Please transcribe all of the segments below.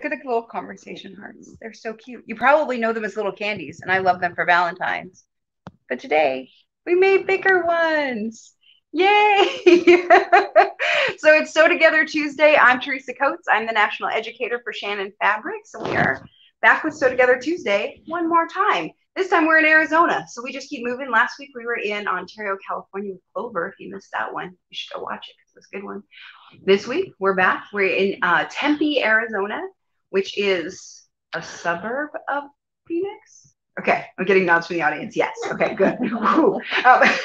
Look at the little conversation hearts. They're so cute. You probably know them as little candies, and I love them for Valentine's. But today we made bigger ones. Yay! so it's Sew Together Tuesday. I'm Teresa Coates. I'm the national educator for Shannon Fabrics, and we are back with Sew Together Tuesday one more time. This time we're in Arizona, so we just keep moving. Last week we were in Ontario, California with Clover. If you missed that one, you should go watch it because it was a good one. This week we're back. We're in uh, Tempe, Arizona, which is a suburb of Phoenix. Okay, I'm getting nods from the audience. Yes. Okay, good. um,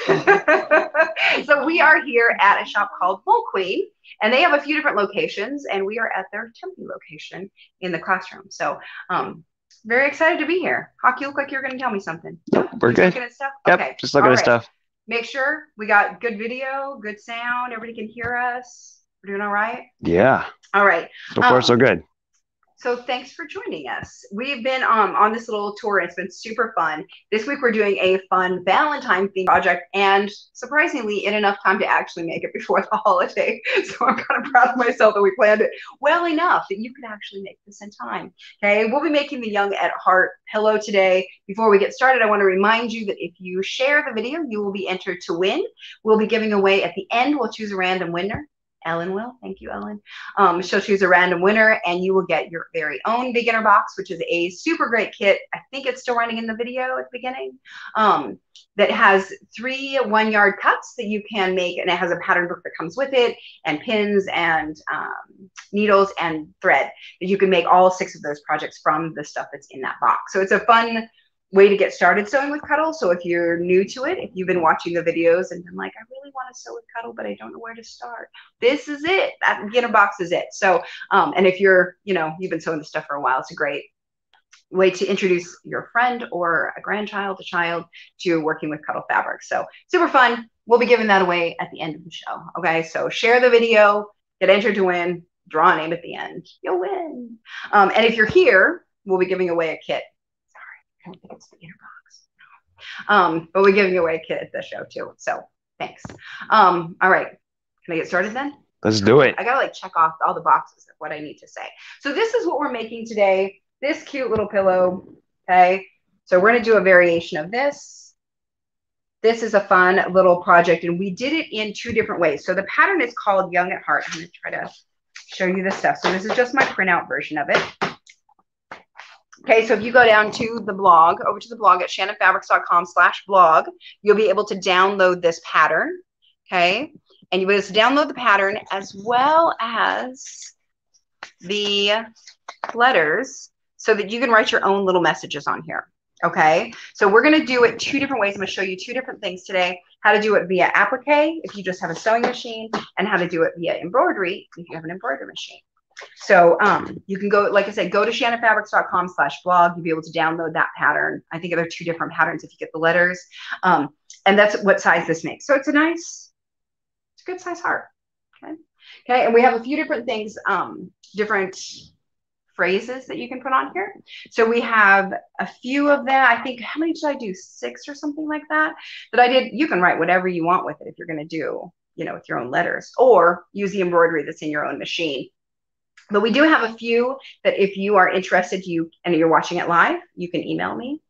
so we are here at a shop called Mulqueen, and they have a few different locations, and we are at their Tempe location in the classroom. So, um, very excited to be here. Hawk, you look like you're going to tell me something. We're You good. Looking at stuff. Yep, Okay. just looking All at right. stuff. Make sure we got good video, good sound. Everybody can hear us. We're doing all right. Yeah, All right. so far Um, so good. So thanks for joining us. We've been um, on this little tour. It's been super fun. This week we're doing a fun Valentine theme project, and surprisingly, in enough time to actually make it before the holiday. So I'm kind of proud of myself that we planned it well enough that you could actually make this in time. Okay, we'll be making the Young at Heart pillow today. Before we get started, I want to remind you that if you share the video, you will be entered to win. We'll be giving away at the end. We'll choose a random winner. Ellen will. Thank you, Ellen. Um, she'll choose a random winner, and you will get your very own beginner box, which is a super great kit. I think it's still running in the video at the beginning. Um, that has three one yard cuts that you can make, and it has a pattern book that comes with it, and pins and um, needles and thread that you can make all six of those projects from the stuff that's in that box. So it's a fun way to get started sewing with Cuddle. So if you're new to it, if you've been watching the videos and been like, I really want to sew with Cuddle, but I don't know where to start, this is it. That beginner box is it. So, um, and if you're, you know, you've been sewing this stuff for a while, it's a great way to introduce your friend or a grandchild, a child to working with Cuddle fabric. So super fun. We'll be giving that away at the end of the show. Okay. So share the video, get entered to win, draw a name at the end. You'll win. Um, and if you're here, we'll be giving away a kit. I don't think it's the beginner box. Um, but we're giving away a kit at the show too. So thanks. Um, all right. Can I get started then? Let's do it. I gotta like check off all the boxes of what I need to say. So this is what we're making today. This cute little pillow. Okay. So we're gonna do a variation of this. This is a fun little project, and we did it in two different ways. So the pattern is called Young at Heart. I'm gonna try to show you this stuff. So this is just my printout version of it. Okay, so if you go down to the blog, over to the blog at shannonfabrics.com slash blog, you'll be able to download this pattern. Okay, and you will just download the pattern as well as the letters so that you can write your own little messages on here. Okay, so we're going to do it two different ways. I'm going to show you two different things today how to do it via applique if you just have a sewing machine, and how to do it via embroidery if you have an embroidery machine. So um, you can go, like I said, go to shannonfabrics.com slash blog. You'll be able to download that pattern. I think there are two different patterns if you get the letters. Um, and that's what size this makes. So it's a nice, it's a good size heart. Okay. Okay. And we have a few different things, um, different phrases that you can put on here. So we have a few of that. I think, how many did I do? Six or something like that. That I did. You can write whatever you want with it if you're going to do, you know, with your own letters or use the embroidery that's in your own machine. But we do have a few that if you are interested, you and you're watching it live, you can email me.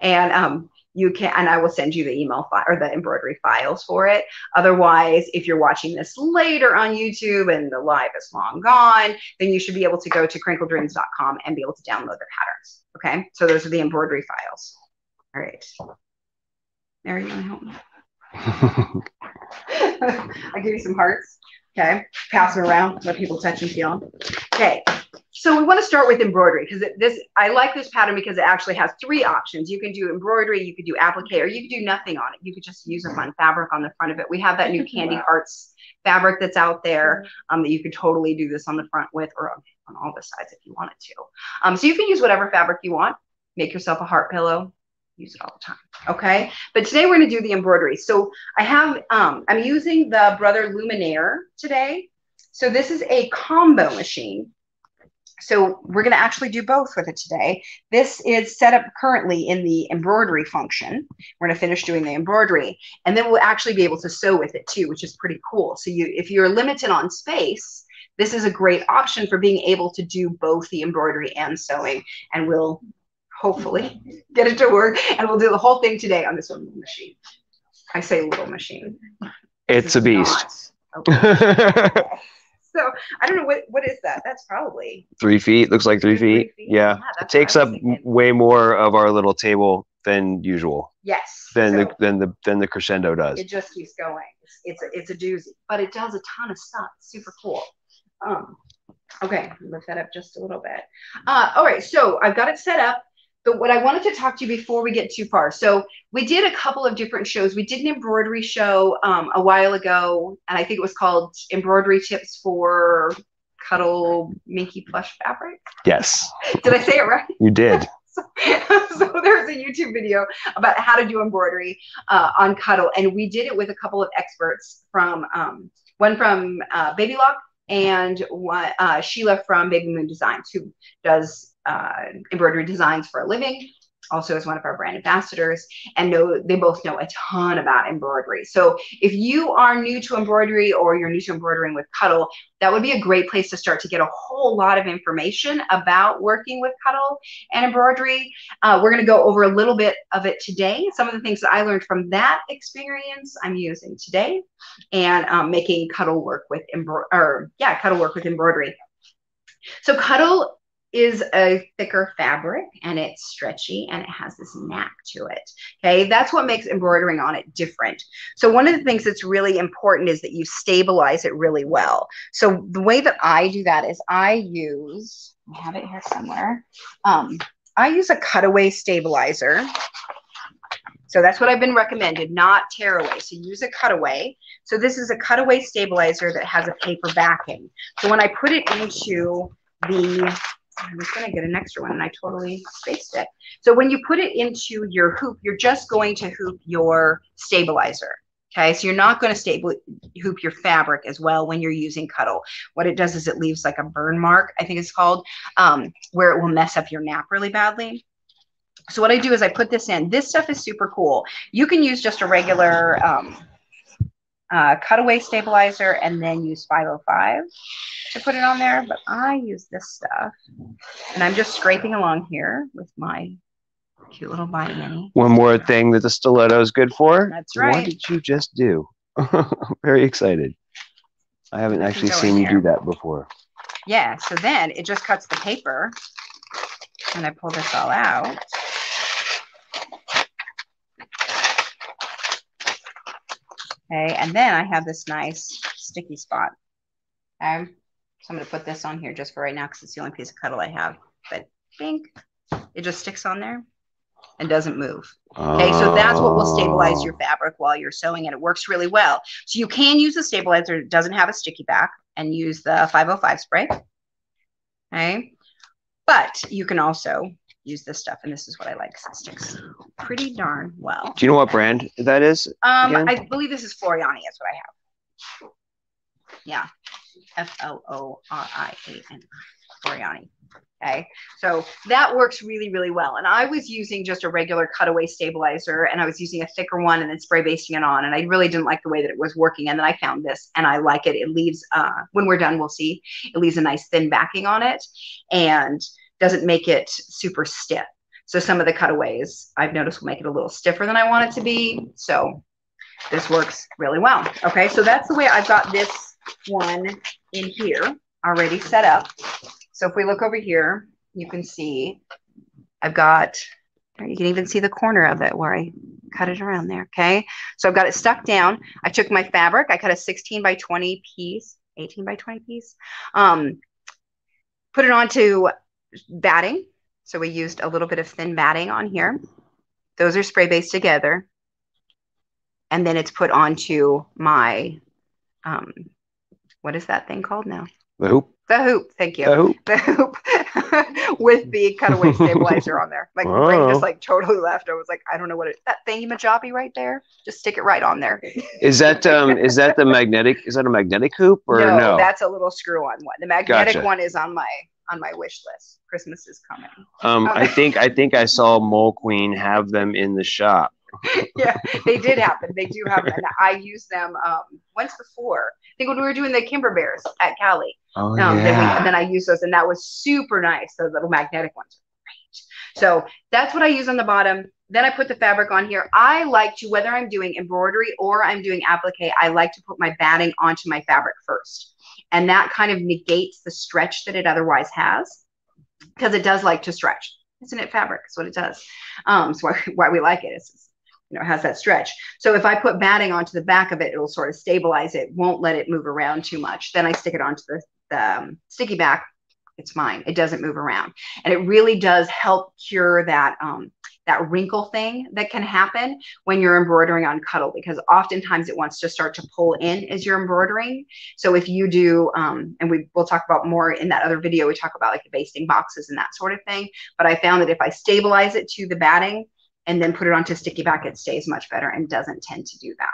And um, you can, and I will send you the email file or the embroidery files for it. Otherwise, if you're watching this later on YouTube and the live is long gone, then you should be able to go to crinkledreams.com and be able to download the patterns. Okay, so those are the embroidery files. All right. Mary, you want to help me? I give you some hearts. Okay, pass it around, let people touch and feel. Okay, so we want to start with embroidery because this I like this pattern because it actually has three options. You can do embroidery, you could do applique, or you could do nothing on it. You could just use a fun fabric on the front of it. We have that new Candy Hearts fabric that's out there um, that you could totally do this on the front with or on, on all the sides if you wanted to. Um, so you can use whatever fabric you want. Make yourself a heart pillow. Use it all the time. Okay. But today we're going to do the embroidery. So I have, um, I'm using the Brother Luminaire today. So this is a combo machine. So we're going to actually do both with it today. This is set up currently in the embroidery function. We're going to finish doing the embroidery and then we'll actually be able to sew with it too, which is pretty cool. So you, if you're limited on space, this is a great option for being able to do both the embroidery and sewing. And we'll hopefully get it to work. And we'll do the whole thing today on this little machine. I say little machine. It's a beast. Okay. So I don't know what what is that. That's probably three feet. Looks like three, Three feet. feet. Yeah. Yeah, It takes up thinking. way more of our little table than usual. yes. Than So the than the than the crescendo does. it just keeps going. It's it's a, it's a doozy, but it does a ton of stuff. It's super cool. Um, okay, lift that up just a little bit. Uh, all right, so I've got it set up. But what I wanted to talk to you before we get too far. So we did a couple of different shows. We did an embroidery show um, a while ago, and I think it was called Embroidery Tips for Cuddle Minky Plush Fabric. Yes, Did I say it right? you did. so, so there's a YouTube video about how to do embroidery uh, on Cuddle, and we did it with a couple of experts from um, one from uh, Baby Lock and one, uh, Sheila from Baby Moon Designs, who does uh, embroidery designs for a living. Also, is one of our brand ambassadors, and know they both know a ton about embroidery. So, if you are new to embroidery or you're new to embroidering with Cuddle, that would be a great place to start to get a whole lot of information about working with Cuddle and embroidery. Uh, we're going to go over a little bit of it today. Some of the things that I learned from that experience I'm using today, and um, making Cuddle work with embroidery. Yeah, Cuddle work with embroidery. So Cuddle is a thicker fabric and it's stretchy and it has this knack to it. Okay, that's what makes embroidering on it different. So one of the things that's really important is that you stabilize it really well. So the way that I do that is I use, I have it here somewhere. Um, I use a cutaway stabilizer. So that's what I've been recommended, not tearaway. So use a cutaway. So this is a cutaway stabilizer that has a paper backing. So when I put it into the, I was going to get an extra one and I totally spaced it. So when you put it into your hoop, you're just going to hoop your stabilizer. Okay, so you're not going to stable hoop your fabric as well when you're using Cuddle. What it does is it leaves like a burn mark, I think it's called, um, where it will mess up your nap really badly. So what I do is I put this in. This stuff is super cool. You can use just a regular um, uh, cutaway stabilizer and then use 505 to put it on there. But I use this stuff, and I'm just scraping along here with my cute little body mini. One more thing that the stiletto is good for. That's right. What did you just do? Very excited. I haven't actually seen you do that before. Yeah, so then it just cuts the paper, and I pull this all out. Okay, and then I have this nice sticky spot. Okay, so I'm gonna put this on here just for right now because it's the only piece of cuddle I have. But think it just sticks on there and doesn't move. Okay, so that's what will stabilize your fabric while you're sewing, and it works really well. So you can use the stabilizer that doesn't have a sticky back and use the 505 spray. Okay, but you can also use this stuff, and this is what I like it sticks pretty darn well. Do you know what brand that is? Um, Again? I believe this is Floriani, is what I have. Yeah, F L O R I A N, Floriani. Okay, so that works really, really well. And I was using just a regular cutaway stabilizer, and I was using a thicker one, and then spray basting it on. And I really didn't like the way that it was working. And then I found this, and I like it. It leaves, uh, when we're done, we'll see. It leaves a nice thin backing on it, and doesn't make it super stiff. So some of the cutaways I've noticed will make it a little stiffer than I want it to be. So this works really well. Okay, so that's the way I've got this one in here already set up. So if we look over here, you can see I've got, you can even see the corner of it where I cut it around there. Okay, so I've got it stuck down. I took my fabric, I cut a 16 by 20 piece, 18 by 20 piece, um, put it onto batting. So we used a little bit of thin batting on here. Those are spray based together. And then it's put onto my, um, what is that thing called now? The hoop. The hoop. Thank you. The hoop. The hoop with the cutaway stabilizer on there. Like my brain Oh. just like totally left. I was like, I don't know what it that thingy majabi right there. Just stick it right on there. Is that um is that the magnetic is that a magnetic hoop or no? no, that's a little screw on one. The magnetic Gotcha. one is on my on my wish list. Christmas is coming. um I think I think I saw Mulqueen have them in the shop. yeah, they did happen. They do happen. And I used them um, once before. I think when we were doing the Kimber Bears at Cali. Oh, Um, then, we, yeah. and then I used those, and that was super nice. Those little magnetic ones are great. So that's what I use on the bottom. Then I put the fabric on here. I like to, whether I'm doing embroidery or I'm doing applique, I like to put my batting onto my fabric first. And that kind of negates the stretch that it otherwise has because it does like to stretch. Isn't it fabric? That's what it does. Um, so why, why we like it is, you know, has that stretch. So if I put batting onto the back of it, it'll sort of stabilize it, won't let it move around too much. Then I stick it onto the, the um, sticky back. It's fine. It doesn't move around. And it really does help cure that um, that wrinkle thing that can happen when you're embroidering on cuddle because oftentimes it wants to start to pull in as you're embroidering. So if you do, um, and we will talk about more in that other video, we talk about like the basting boxes and that sort of thing. But I found that if I stabilize it to the batting and then put it onto sticky back, it stays much better and doesn't tend to do that.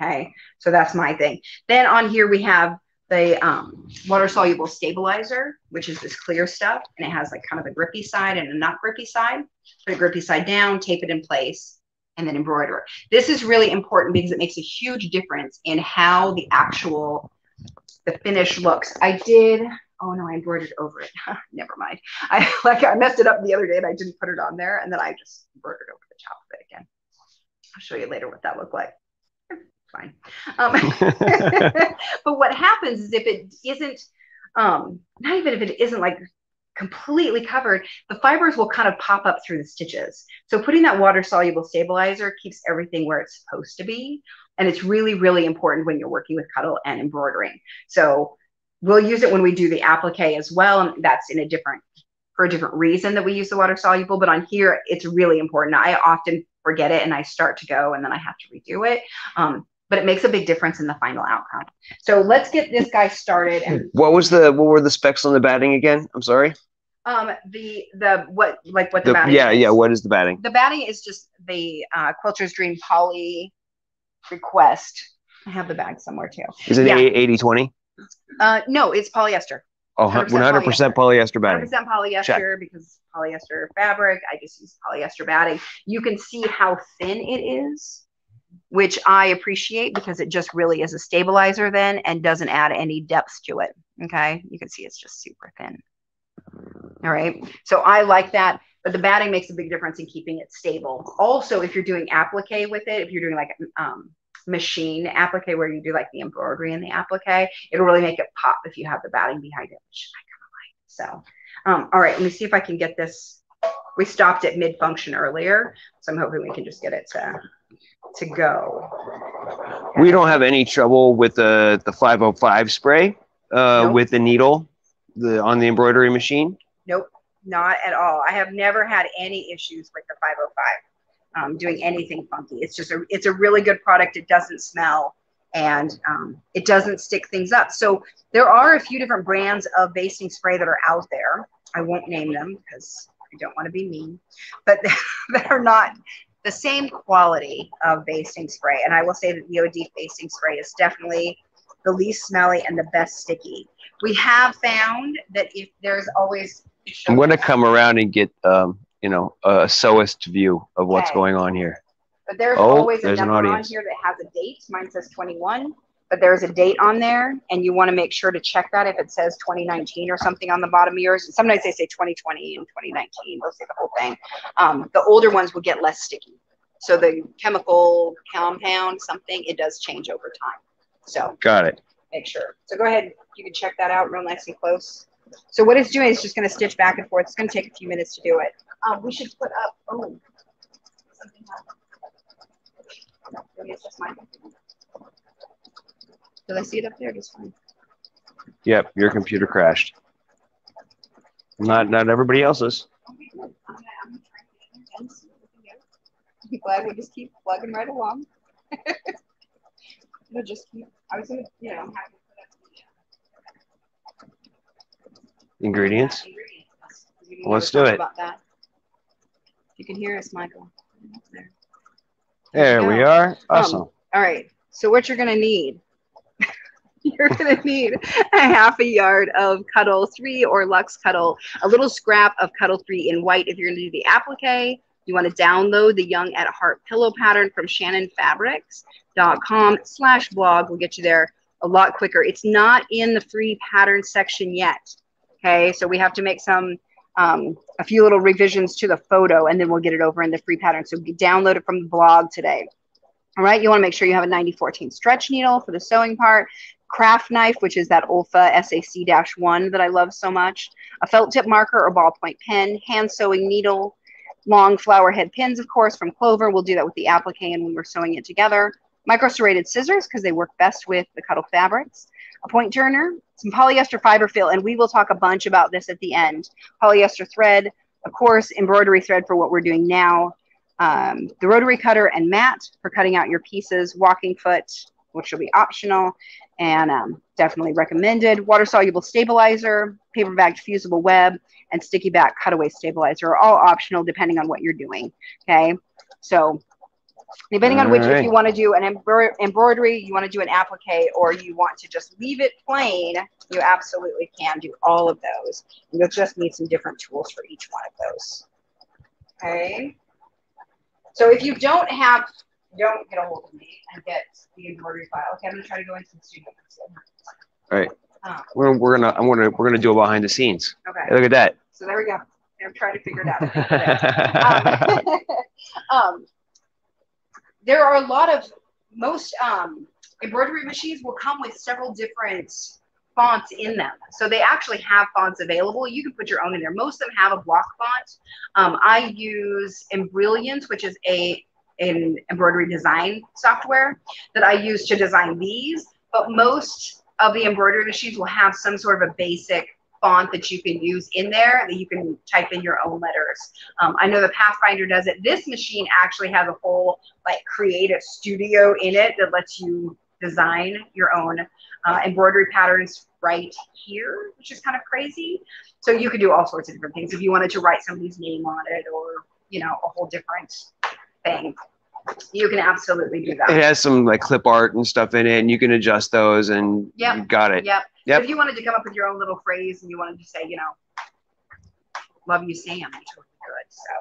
Okay, so that's my thing. Then on here we have the um, water soluble stabilizer, which is this clear stuff, and it has like kind of a grippy side and a not grippy side. Put a grippy side down, tape it in place, and then embroider. This is really important because it makes a huge difference in how the actual the finish looks. I did. Oh no, I embroidered over it. Never mind. I like I messed it up the other day and I didn't put it on there, and then I just embroidered over the top of it again. I'll show you later what that looked like. Fine. Um, but what happens is if it isn't, um, not even if it isn't like completely covered, the fibers will kind of pop up through the stitches. So putting that water soluble stabilizer keeps everything where it's supposed to be. And it's really, really important when you're working with cuddle and embroidering. So we'll use it when we do the applique as well. And that's in a different, for a different reason that we use the water soluble. But on here, it's really important. I often forget it and I start to go and then I have to redo it. Um, but it makes a big difference in the final outcome. So let's get this guy started. And What was the what were the specs on the batting again? I'm sorry. um, the the what like what the, The, batting yeah, is. yeah. What is the batting? The batting is just the uh, Quilter's Dream Poly request. I have the bag somewhere too. Is it Yeah. 80 20? Uh, no, it's polyester. Oh, 100% 100% polyester batting. 100% polyester because polyester fabric. I just use polyester batting. You can see how thin it is, which I appreciate because it just really is a stabilizer then and doesn't add any depth to it. Okay, you can see it's just super thin. All right, so I like that. But the batting makes a big difference in keeping it stable. Also, if you're doing applique with it, if you're doing like um, machine applique where you do like the embroidery in the applique, it'll really make it pop if you have the batting behind it, which I kind of like. So, um, all right, let me see if I can get this. We stopped at mid function earlier, so I'm hoping we can just get it to to go. We don't have any trouble with the the 505 spray uh, Nope. with the needle the on the embroidery machine. Nope, not at all. I have never had any issues with the 505 um, doing anything funky. It's just a it's a really good product. It doesn't smell and um, it doesn't stick things up. So there are a few different brands of basting spray that are out there. I won't name them because I don't want to be mean, but that are not the same quality of basting spray. And I will say that the OD basting spray is definitely the least smelly and the best sticky. We have found that if there's always I'm going to come around and get um, you know a sewist view of what's Okay. going on here. But there's Oh, always a there's an number on here that has a date. Mine says 21, but there's a date on there, and you want to make sure to check that if it says 2019 or something on the bottom of yours. Sometimes they say 2020 and 2019. They'll say the whole thing. Um, the older ones will get less sticky. So the chemical compound, something, it does change over time. So Got it. make sure. So go ahead. You can check that out real nice and close. So what it's doing is just going to stitch back and forth. It's going to take a few minutes to do it. Um, we should put up. Oh, something happened. No, maybe it's just mine. Did I see it up there? Just fine. Yep, your computer crashed. Not not everybody else's. I'm gonna, I'm gonna try and get it again, see what we can do. I'm glad we just keep plugging right along. It'll just keep. I was gonna, you know, have to put up the, Ingredients. ingredients list, 'cause we didn't Let's do it. You can hear us, Michael. There. There we are. Um, awesome. All right. So what you're going to need, you're going to need a half a yard of Cuddle 3 or Luxe Cuddle, a little scrap of Cuddle 3 in white if you're going to do the applique, You want to download the Young at Heart pillow pattern from shannonfabrics.com slash blog. We'll get you there a lot quicker. It's not in the free pattern section yet. Okay, so we have to make some um, a few little revisions to the photo and then we'll get it over in the free pattern. So download it from the blog today. All right, you want to make sure you have a 9014 stretch needle for the sewing part, craft knife, which is that Olfa SAC-1 that I love so much, a felt tip marker or ballpoint pen, hand sewing needle, long flower head pins, of course, from Clover. We'll do that with the applique and when we're sewing it together. Micro serrated scissors because they work best with the cuddle fabrics. A point turner, some polyester fiber fill, and we will talk a bunch about this at the end. Polyester thread, of course, embroidery thread for what we're doing now, um, the rotary cutter and mat for cutting out your pieces, walking foot, which will be optional and um, definitely recommended. Water soluble stabilizer, paper backed fusible web, and sticky back cutaway stabilizer are all optional depending on what you're doing. Okay. So, depending on which, right. if you want to do an embroidery, you want to do an applique, or you want to just leave it plain, you absolutely can do all of those. You'll just need some different tools for each one of those. Okay. So if you don't have, don't get a hold of me and get the embroidery file. Okay, I'm gonna try to go into the studio. All right. Um, we're, we're gonna I'm gonna we're gonna do a behind the scenes. Okay. Hey, look at that. So there we go. I'm trying to figure it out. um, um, there are a lot of most um, embroidery machines will come with several different fonts in them. So they actually have fonts available. You can put your own in there. Most of them have a block font. Um, I use Embrilliance, which is a an embroidery design software that I use to design these. But most of the embroidery machines will have some sort of a basic font that you can use in there that you can type in your own letters. Um, I know the Pathfinder does it. This machine actually has a whole like creative studio in it that lets you design your own uh, embroidery patterns right here, which is kind of crazy. So you could do all sorts of different things if you wanted to write somebody's name on it or, you know, a whole different thing. You can absolutely do that. It has some like clip art and stuff in it, and you can adjust those, and yep. you got it. Yep. Yep. If you wanted to come up with your own little phrase and you wanted to say, you know, love you, Sam, you totally good. So.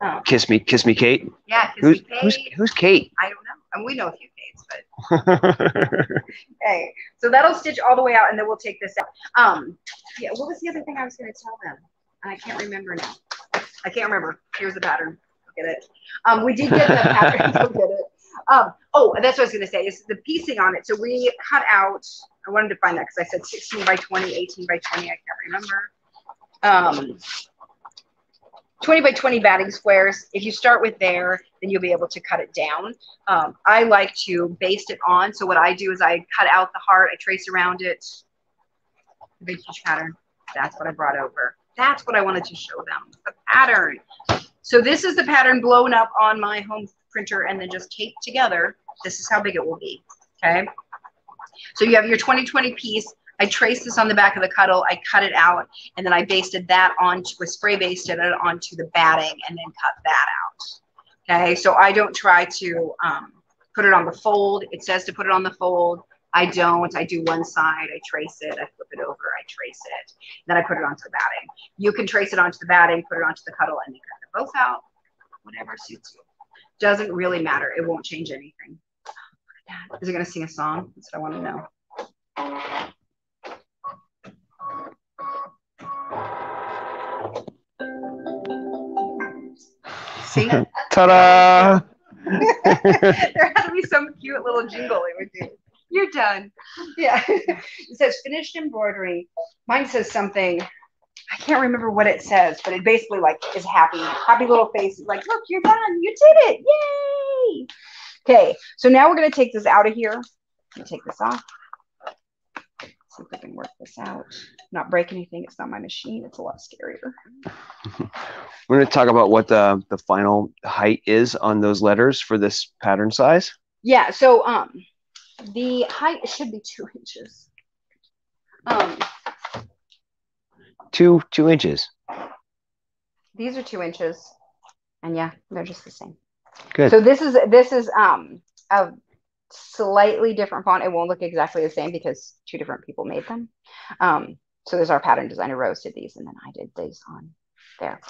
Um, kiss me, kiss me, Kate. Yeah, kiss who's, me, Kate. Who's, who's Kate? I don't know. And we know a few Kates, but okay. So that'll stitch all the way out, and then we'll take this out. Um, yeah. What was the other thing I was going to tell them? I can't remember now. I can't remember. Here's the pattern. Get it. Um, we did get the pattern. Get it. Um, oh, that's what I was going to say. Is the piecing on it. So we cut out. I wanted to find that because I said 16 by 20, 18 by 20. I can't remember. Um, 20 by 20 batting squares. If you start with there, then you'll be able to cut it down. Um, I like to baste it on. So what I do is I cut out the heart, I trace around it, the pattern. That's what I brought over. That's what I wanted to show them, the pattern. So this is the pattern blown up on my home printer and then just taped together. This is how big it will be, okay? So you have your 2020 piece. I traced this on the back of the cuddle. I cut it out, and then I basted that onto, with spray basted it onto the batting, and then cut that out. Okay, so I don't try to um, put it on the fold. It says to put it on the fold. I don't. I do one side. I trace it. I flip it over. I trace it. Then I put it onto the batting. You can trace it onto the batting, put it onto the cuddle, and then cut both out. Whatever suits you. Doesn't really matter. It won't change anything. Is it going to sing a song? That's what I want to know. See? Ta-da! there has to be some cute little jingle it would do. You're done. Yeah. it says finished embroidery. Mine says something. I can't remember what it says, but it basically like is happy, happy little face. Like, look, you're done. You did it. Yay. Okay. So now we're gonna take this out of here. Take this off see if I can work this out. Not break anything. It's not my machine. It's a lot scarier. We're going to talk about what the, the final height is on those letters for this pattern size. Yeah. So um, the height should be two inches. Um, two two inches. These are two inches, and yeah, they're just the same. Good. So this is this is um a slightly different font. It won't look exactly the same because two different people made them. Um, so there's our pattern designer Rose did these, and then I did these on there.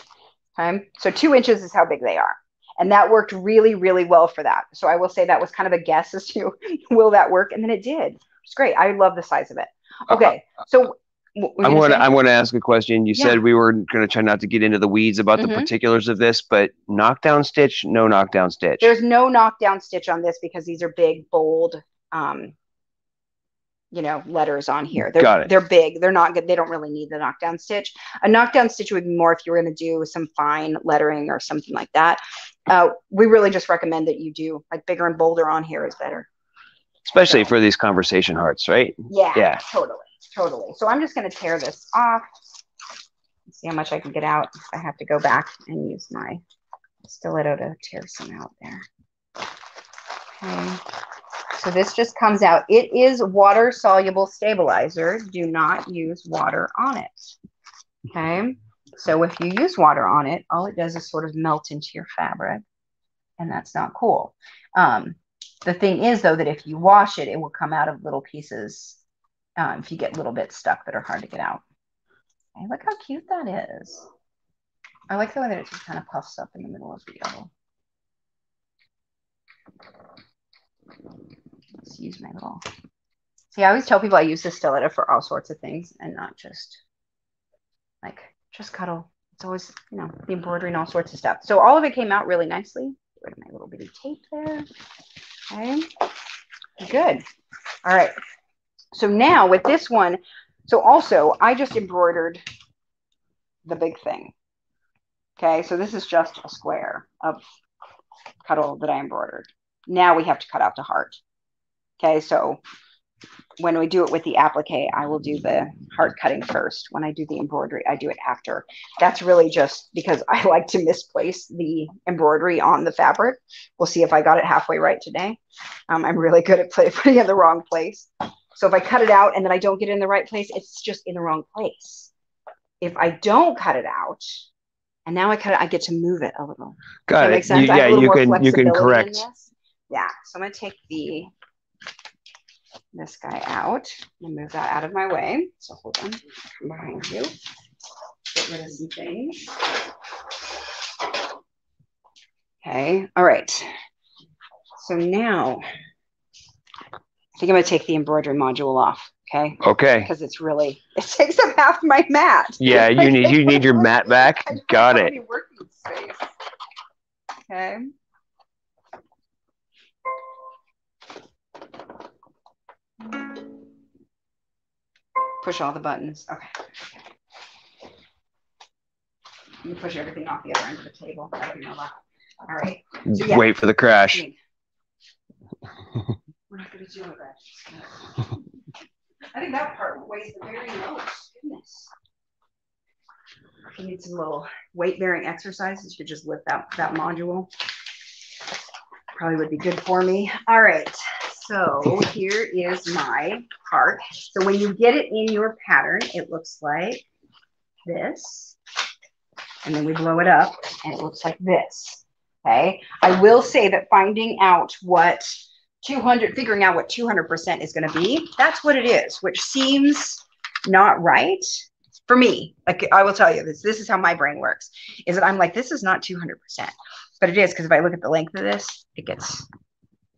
Okay. So two inches is how big they are. And that worked really, really well for that. So I will say that was kind of a guess as to will that work? And then it did. It's great. I love the size of it. Okay. So I'm going to I'm going to ask a question. You yeah. said we were going to try not to get into the weeds about mm-hmm. the particulars of this, but knockdown stitch, no knockdown stitch. There's no knockdown stitch on this because these are big, bold, um, you know, letters on here. They're Got it. they're big. They're not good. They don't really need the knockdown stitch. A knockdown stitch would be more if you were going to do some fine lettering or something like that. Uh, we really just recommend that you do like bigger and bolder on here is better. Especially so. for these conversation hearts, right? Yeah. Yeah. Totally. Totally. So I'm just going to tear this off. See how much I can get out. I have to go back and use my stiletto to tear some out there. Okay. So this just comes out. It is water soluble stabilizer. Do not use water on it. Okay. So if you use water on it, all it does is sort of melt into your fabric. And that's not cool. Um, the thing is, though, that if you wash it, it will come out of little pieces um, if you get little bits stuck that are hard to get out. Okay, look how cute that is. I like the way that it just kind of puffs up in the middle of the yellow. Let's use my little. See, I always tell people I use the stiletto for all sorts of things and not just like just cuddle. It's always, you know, the embroidery and all sorts of stuff. So all of it came out really nicely. Get rid of my little bitty tape there. Okay. Good. All right. So now with this one, so also I just embroidered the big thing. Okay, so this is just a square of cuddle that I embroidered. Now we have to cut out the heart. Okay, so when we do it with the applique, I will do the heart cutting first. When I do the embroidery, I do it after. That's really just because I like to misplace the embroidery on the fabric. We'll see if I got it halfway right today. Um, I'm really good at putting it in the wrong place. So if I cut it out and then I don't get it in the right place, it's just in the wrong place. If I don't cut it out, and now I cut it, I get to move it a little. Got it. You, yeah, you can you can correct. Yeah. So I'm gonna take the this guy out and move that out of my way. So hold on, come behind you. Get rid of some things. Okay. All right. So now I think I'm going to take the embroidery module off. Okay. Okay. Because it's really it takes up half my mat. Yeah, you need you need your mat back. Got it. Okay. Push all the buttons. Okay. You push everything off the other end of the table. All right. So, yeah. Wait for the crash. We're not going to do that. I think that part weighs the very most. Goodness. You need some little weight bearing exercises, you could just lift that, that module. Probably would be good for me. All right. So here is my part. So when you get it in your pattern, it looks like this. And then we blow it up and it looks like this. Okay. I will say that finding out what 200, figuring out what 200% is going to be, that's what it is, which seems not right for me. Like I will tell you this, this is how my brain works, is that I'm like, this is not 200%, but it is because if I look at the length of this, it gets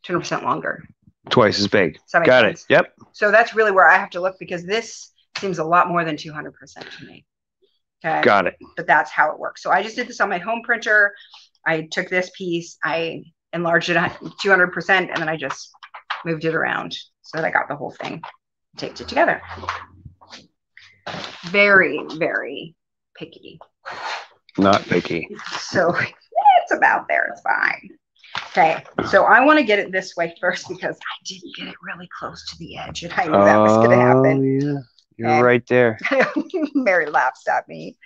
200% longer. Twice as big. Got sense? it. Yep. So that's really where I have to look because this seems a lot more than 200% to me. Okay. Got it. But that's how it works. So I just did this on my home printer. I took this piece, I enlarged it 200%, and then I just moved it around so that I got the whole thing, taped it together. Very, very picky. Not picky. So it's about there. It's fine. Okay, so I want to get it this way first because I didn't get it really close to the edge, and I knew that was going to oh, happen. Oh, yeah, you're okay. right there. Mary laughs at me.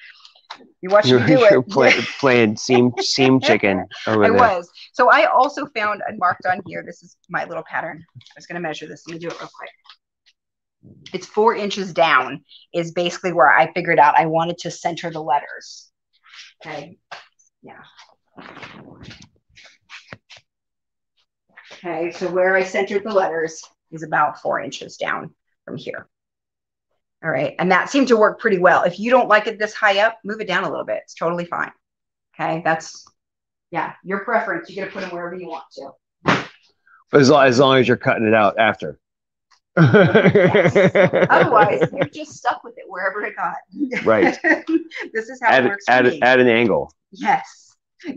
You watch you're, me do you're it. Play, playing seam seam chicken. I there. was. So I also found and marked on here. This is my little pattern. I was going to measure this. Let me do it real quick. It's four inches down. Is basically where I figured out I wanted to center the letters. Okay. Yeah. Okay. So where I centered the letters is about four inches down from here. All right. And that seemed to work pretty well. If you don't like it this high up, move it down a little bit. It's totally fine. Okay, that's yeah, your preference. You get to put them wherever you want to. As long, as long as you're cutting it out after. Otherwise, you're just stuck with it wherever it got. Right. this is how add, it works. add, add an angle. Yes.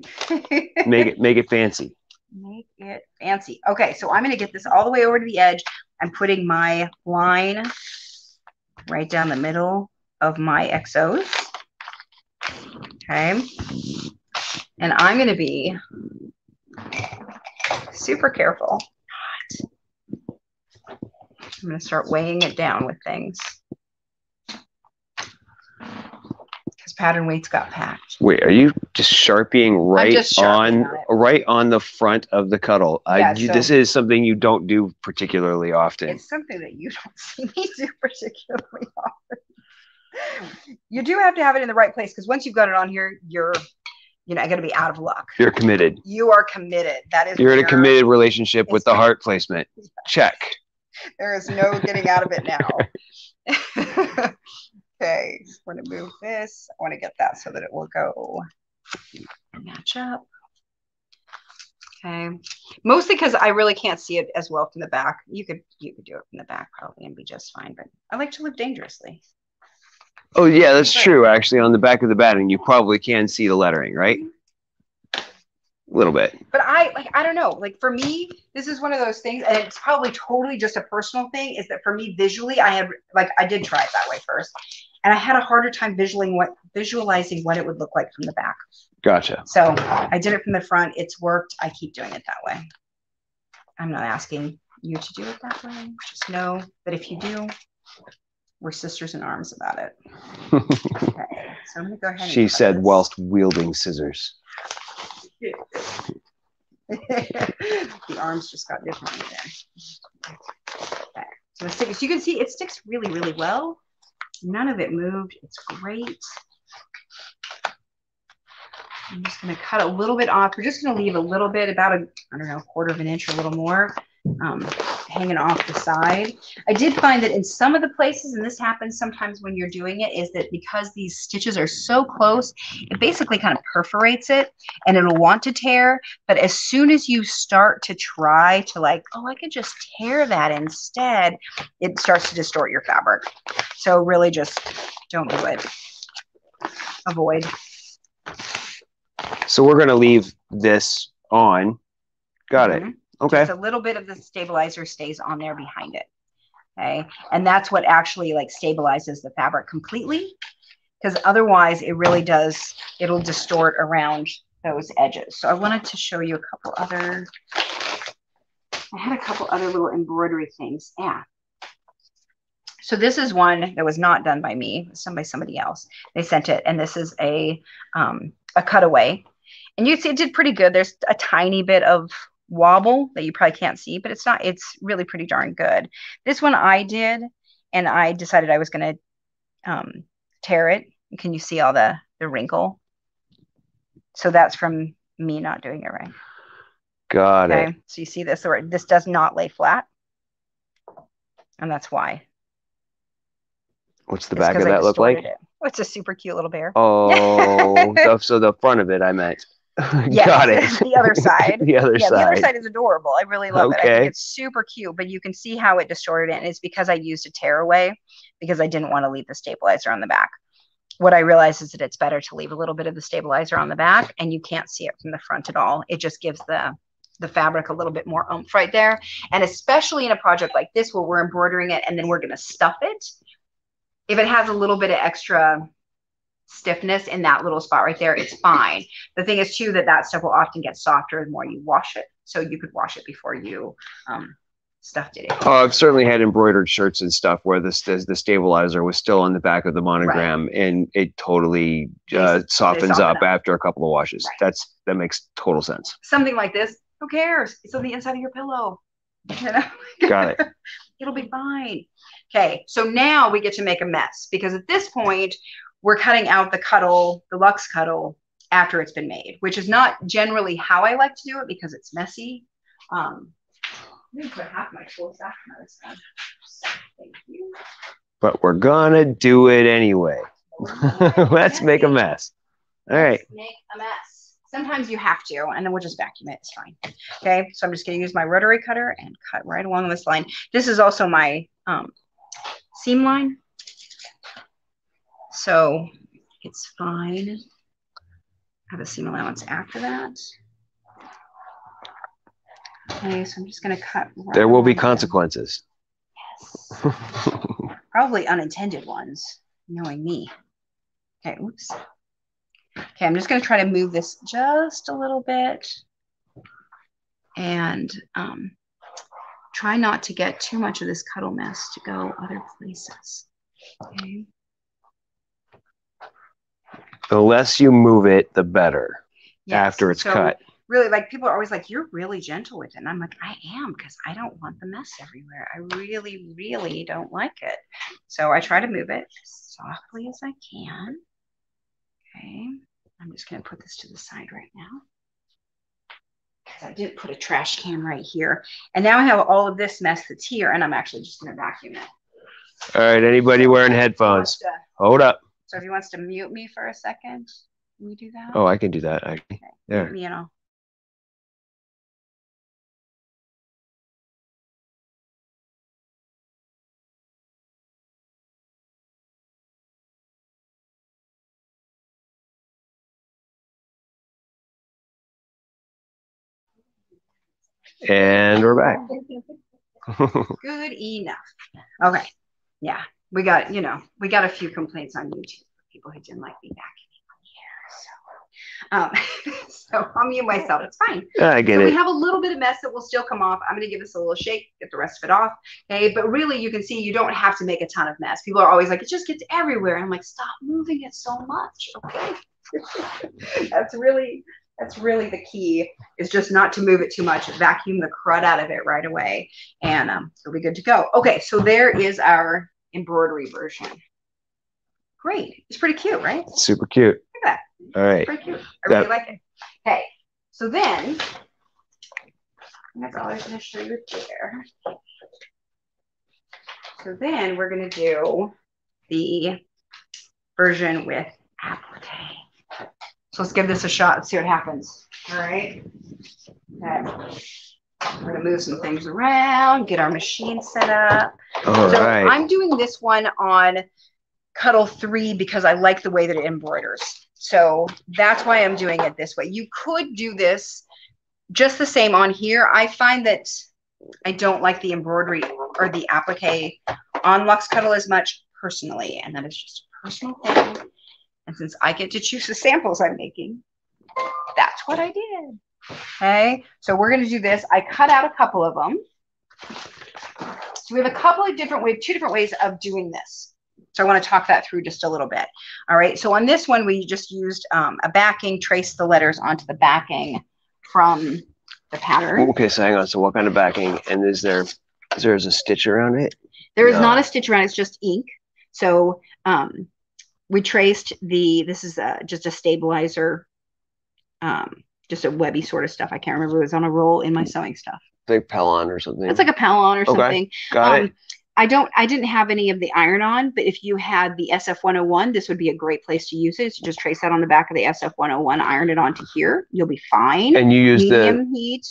Make it make it fancy. Make it fancy. Okay, so I'm going to get this all the way over to the edge. I'm putting my line right down the middle of my XOs. Okay. And I'm going to be super careful. I'm going to start weighing it down with things. Because pattern weights got packed. Wait, are you just sharpieing right just on, sharpieing on it. right on the front of the cuddle? I, Yeah, you- so- this is something you don't do particularly often. It's something that you don't see me do particularly often. You do have to have it in the right place because once you've got it on here, you're, you know, going to be out of luck. You're committed. You are committed. That is You're in a committed relationship with the heart placement. Check. There is no getting out of it now. okay, we're going to move this. I want to get that so that it will go match up. Okay, mostly because I really can't see it as well from the back. You could you could do it from the back probably and be just fine, but I like to live dangerously. Oh yeah, that's true. Actually, on the back of the batting, you probably can see the lettering, right? Mm-hmm. A little bit. but I like I don't know. Like for me, this is one of those things, and it's probably totally just a personal thing. Is that for me visually, I had like I did try it that way first, and I had a harder time visualizing what visualizing what it would look like from the back. Gotcha. So I did it from the front. It's worked. I keep doing it that way. I'm not asking you to do it that way. Just know that if you do, we're sisters in arms about it. Okay, so I'm gonna go ahead. She said this. whilst wielding scissors. the arms just got different there. Okay. So, so you can see it sticks really, really well. None of it moved. It's great. I'm just going to cut a little bit off. We're just going to leave a little bit, about a, I don't know, quarter of an inch or a little more, um, hanging off the side. I did find that in some of the places, and this happens sometimes when you're doing it, is that because these stitches are so close, it basically kind of perforates it and it'll want to tear. But as soon as you start to try to like, oh, I could just tear that instead, it starts to distort your fabric. So really just don't do it. Avoid. So we're gonna leave this on. Got it. Okay. Just a little bit of the stabilizer stays on there behind it. Okay. And that's what actually like stabilizes the fabric completely. Because otherwise it really does, it'll distort around those edges. So I wanted to show you a couple other, I had a couple other little embroidery things. Yeah. So this is one that was not done by me, it done by somebody else. They sent it, and this is a um, a cutaway, and you see it did pretty good. There's a tiny bit of wobble that you probably can't see, but it's not. It's really pretty darn good. This one I did, and I decided I was going to um, tear it. Can you see all the the wrinkle? So that's from me not doing it right. Got it. So you see this, or this does not lay flat, and that's why. What's the It's back of I that look like? it. Oh, it's a super cute little bear. Oh, so the front of it, I meant. Yes, Got it. the other side. the other yeah, side. the other side is adorable. I really love it. I Okay. think it's super cute, but you can see how it distorted it. And it's because I used a tearaway because I didn't want to leave the stabilizer on the back. What I realized is that it's better to leave a little bit of the stabilizer on the back and you can't see it from the front at all. It just gives the the fabric a little bit more oomph right there. And especially in a project like this where we're embroidering it and then we're going to stuff it, if it has a little bit of extra stiffness in that little spot right there, it's fine. The thing is too that that stuff will often get softer the more you wash it. So you could wash it before you um, stuffed it in. Oh, I've certainly had embroidered shirts and stuff where this, this the stabilizer was still on the back of the monogram, and it totally uh, they softens soften up up. after a couple of washes. Right. That's that makes total sense. Something like this, who cares? It's on the inside of your pillow. You know? Got it. It'll be fine. Okay, so now we get to make a mess because at this point we're cutting out the cuddle, the Luxe cuddle after it's been made, which is not generally how I like to do it because it's messy. Um, I'm gonna put half my tools back on this one. Thank you. But we're gonna do it anyway. Let's make a mess. All right. Let's make a mess. Sometimes you have to, and then we'll just vacuum it. It's fine. Okay, so I'm just going to use my rotary cutter and cut right along this line. This is also my um, seam line. So it's fine. I have a seam allowance after that. Okay, so I'm just going to cut. Right there will be consequences. Yes. Probably unintended ones, knowing me. Okay, oops. Okay, I'm just going to try to move this just a little bit and um, try not to get too much of this cuddle mess to go other places. Okay. The less you move it, the better yes. after it's so cut. Really, like people are always like, you're really gentle with it. And I'm like, I am because I don't want the mess everywhere. I really, really don't like it. So I try to move it as softly as I can. Okay. I'm just going to put this to the side right now. Because I did put a trash can right here. And now I have all of this mess that's here, and I'm actually just going to vacuum it. All right. Anybody wearing headphones? Hold up. So if he wants to mute me for a second, can you do that? Oh, I can do that. I, okay. There. Mute me And we're back. Good enough. Okay. Yeah. We got, you know, we got a few complaints on YouTube for people who didn't like me back Um, so I'll mute myself. It's fine. I get so it. We have a little bit of mess that will still come off. I'm going to give this a little shake, get the rest of it off. Okay. But really, you can see you don't have to make a ton of mess. People are always like, it just gets everywhere. I'm like, stop moving it so much. Okay. That's really that's really the key is just not to move it too much vacuum the crud out of it right away and um, it'll be good to go okay so there is our embroidery version. Great. It's pretty cute right? Super cute. Look at that. All right. Pretty cute. I that, really like it. Okay. So then that's all i was going to show you there so then we're going to do the version with applique so let's give this a shot and see what happens. All right. Okay. We're gonna move some things around, get our machine set up. All so right. I'm doing this one on Cuddle 3 because I like the way that it embroiders. So that's why I'm doing it this way. You could do this just the same on here. I find that I don't like the embroidery or the applique on Luxe Cuddle as much personally, and that is just a personal thing. And since I get to choose the samples I'm making, that's what I did. Okay, so we're going to do this. I cut out a couple of them. So we have a couple of different ways, two different ways of doing this. So I want to talk that through just a little bit. All right, so on this one, we just used um, a backing, traced the letters onto the backing from the pattern. Okay, so hang on. So what kind of backing? And is there is there a stitch around it? There is no. not a stitch around. It's just ink. So um, we traced the this is a, just a stabilizer um just a webby sort of stuff i can't remember it was on a roll in my sewing stuff like Pellon or something it's like a Pellon or okay. something got um, it I don't I didn't have any of the iron on, but if you had the SF101, this would be a great place to use it. So just trace that on the back of the SF101, iron it onto here. You'll be fine. And you use Medium the heat,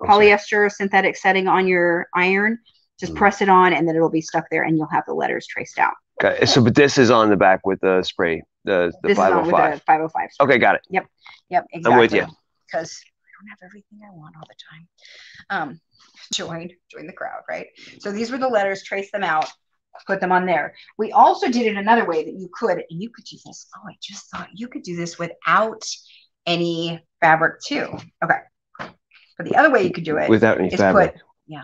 polyester synthetic setting on your iron. Just mm. press it on and then it'll be stuck there and you'll have the letters traced out. Okay. So, but this is on the back with the spray, the the this 505. Is 505. Okay, got it. Yep. Yep. Exactly. I'm with you. Because I don't have everything I want all the time. Um, join, join the crowd, right? So these were the letters. Trace them out. Put them on there. We also did it another way that you could, and you could do this. Oh, I just thought you could do this without any fabric too. Okay. But the other way you could do it without any fabric. Put, yeah.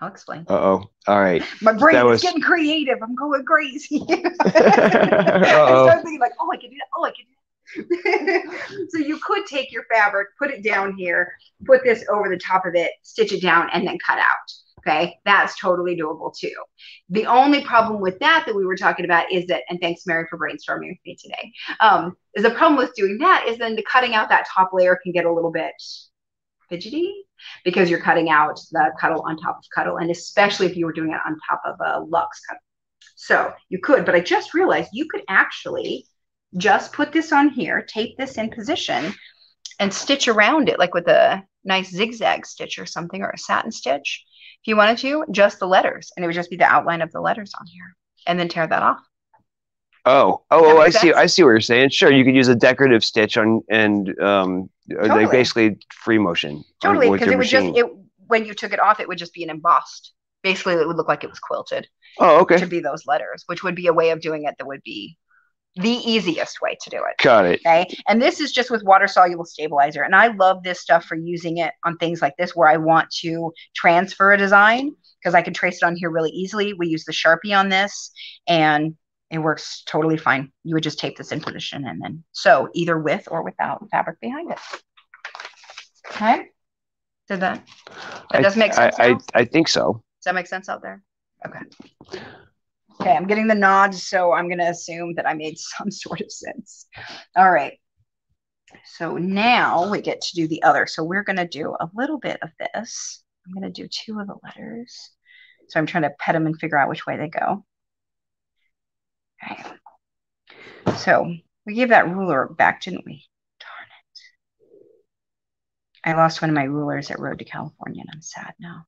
I'll explain. Uh oh. All right. My brain that is was... getting creative. I'm going crazy. I'm thinking like, oh, I can do that. Oh, I can do that. so you could take your fabric, put it down here, put this over the top of it, stitch it down, and then cut out. Okay, that's totally doable too. The only problem with that that we were talking about is that, and thanks Mary for brainstorming with me today, um, is the problem with doing that is then the cutting out that top layer can get a little bit fidgety because you're cutting out the cuddle on top of cuddle, and especially if you were doing it on top of a luxe cuddle. So you could, but I just realized you could actually just put this on here, tape this in position, and stitch around it, like with a nice zigzag stitch or something, or a satin stitch. If you wanted to, just the letters, and it would just be the outline of the letters on here, and then tear that off. Oh, oh, oh I see. I see what you're saying. Sure, you could use a decorative stitch on and um, totally. like basically free motion. Totally, because it would machine. just it when you took it off, it would just be an embossed. Basically, it would look like it was quilted. Oh, okay. To be those letters, which would be a way of doing it that would be the easiest way to do it. Got it. Okay. And this is just with water soluble stabilizer. And I love this stuff for using it on things like this where I want to transfer a design because I can trace it on here really easily. We use the Sharpie on this and it works totally fine. You would just tape this in position and then sew either with or without fabric behind it. Okay. Did that? That does make sense. I, I, I think so. Does that make sense out there? Okay. Okay, I'm getting the nods, so I'm going to assume that I made some sort of sense. All right. So now we get to do the other. So we're going to do a little bit of this. I'm going to do two of the letters. So I'm trying to pet them and figure out which way they go. Okay. So we gave that ruler back, didn't we? Darn it. I lost one of my rulers at Road to California and I'm sad now.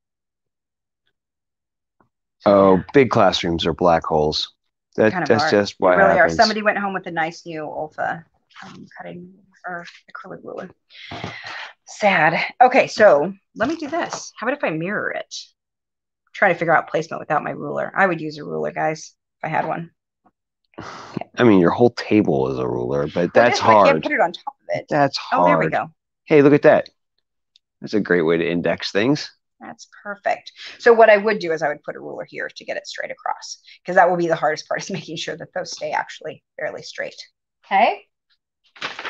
Oh, big classrooms are black holes. That, kind of that's just why really happens. are. Somebody went home with a nice new Olfa um, cutting or acrylic ruler. Sad. Okay, so let me do this. How about if I mirror it? Try to figure out placement without my ruler. I would use a ruler, guys, if I had one. I mean, your whole table is a ruler, but that's hard. I can't put it on top of it. That's hard. Oh, there we go. Hey, look at that. That's a great way to index things. That's perfect. So what I would do is I would put a ruler here to get it straight across because that will be the hardest part is making sure that those stay actually fairly straight. Okay.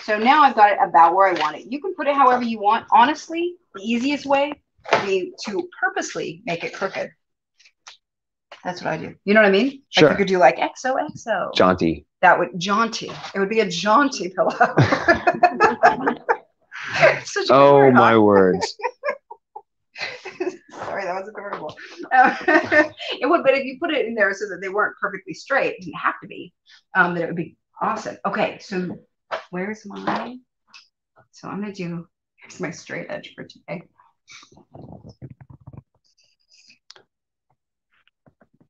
So now I've got it about where I want it. You can put it however you want. Honestly, the easiest way would be to purposely make it crooked. That's what I do. You know what I mean? Sure. Like you could do like XOXO. Jaunty. That would jaunty. It would be a jaunty pillow. oh my words. Sorry, was adorable. Uh, it would, but if you put it in there so that they weren't perfectly straight, it didn't have to be. Um, then it would be awesome. Okay, so where's my? So I'm gonna do. Here's my straight edge for today.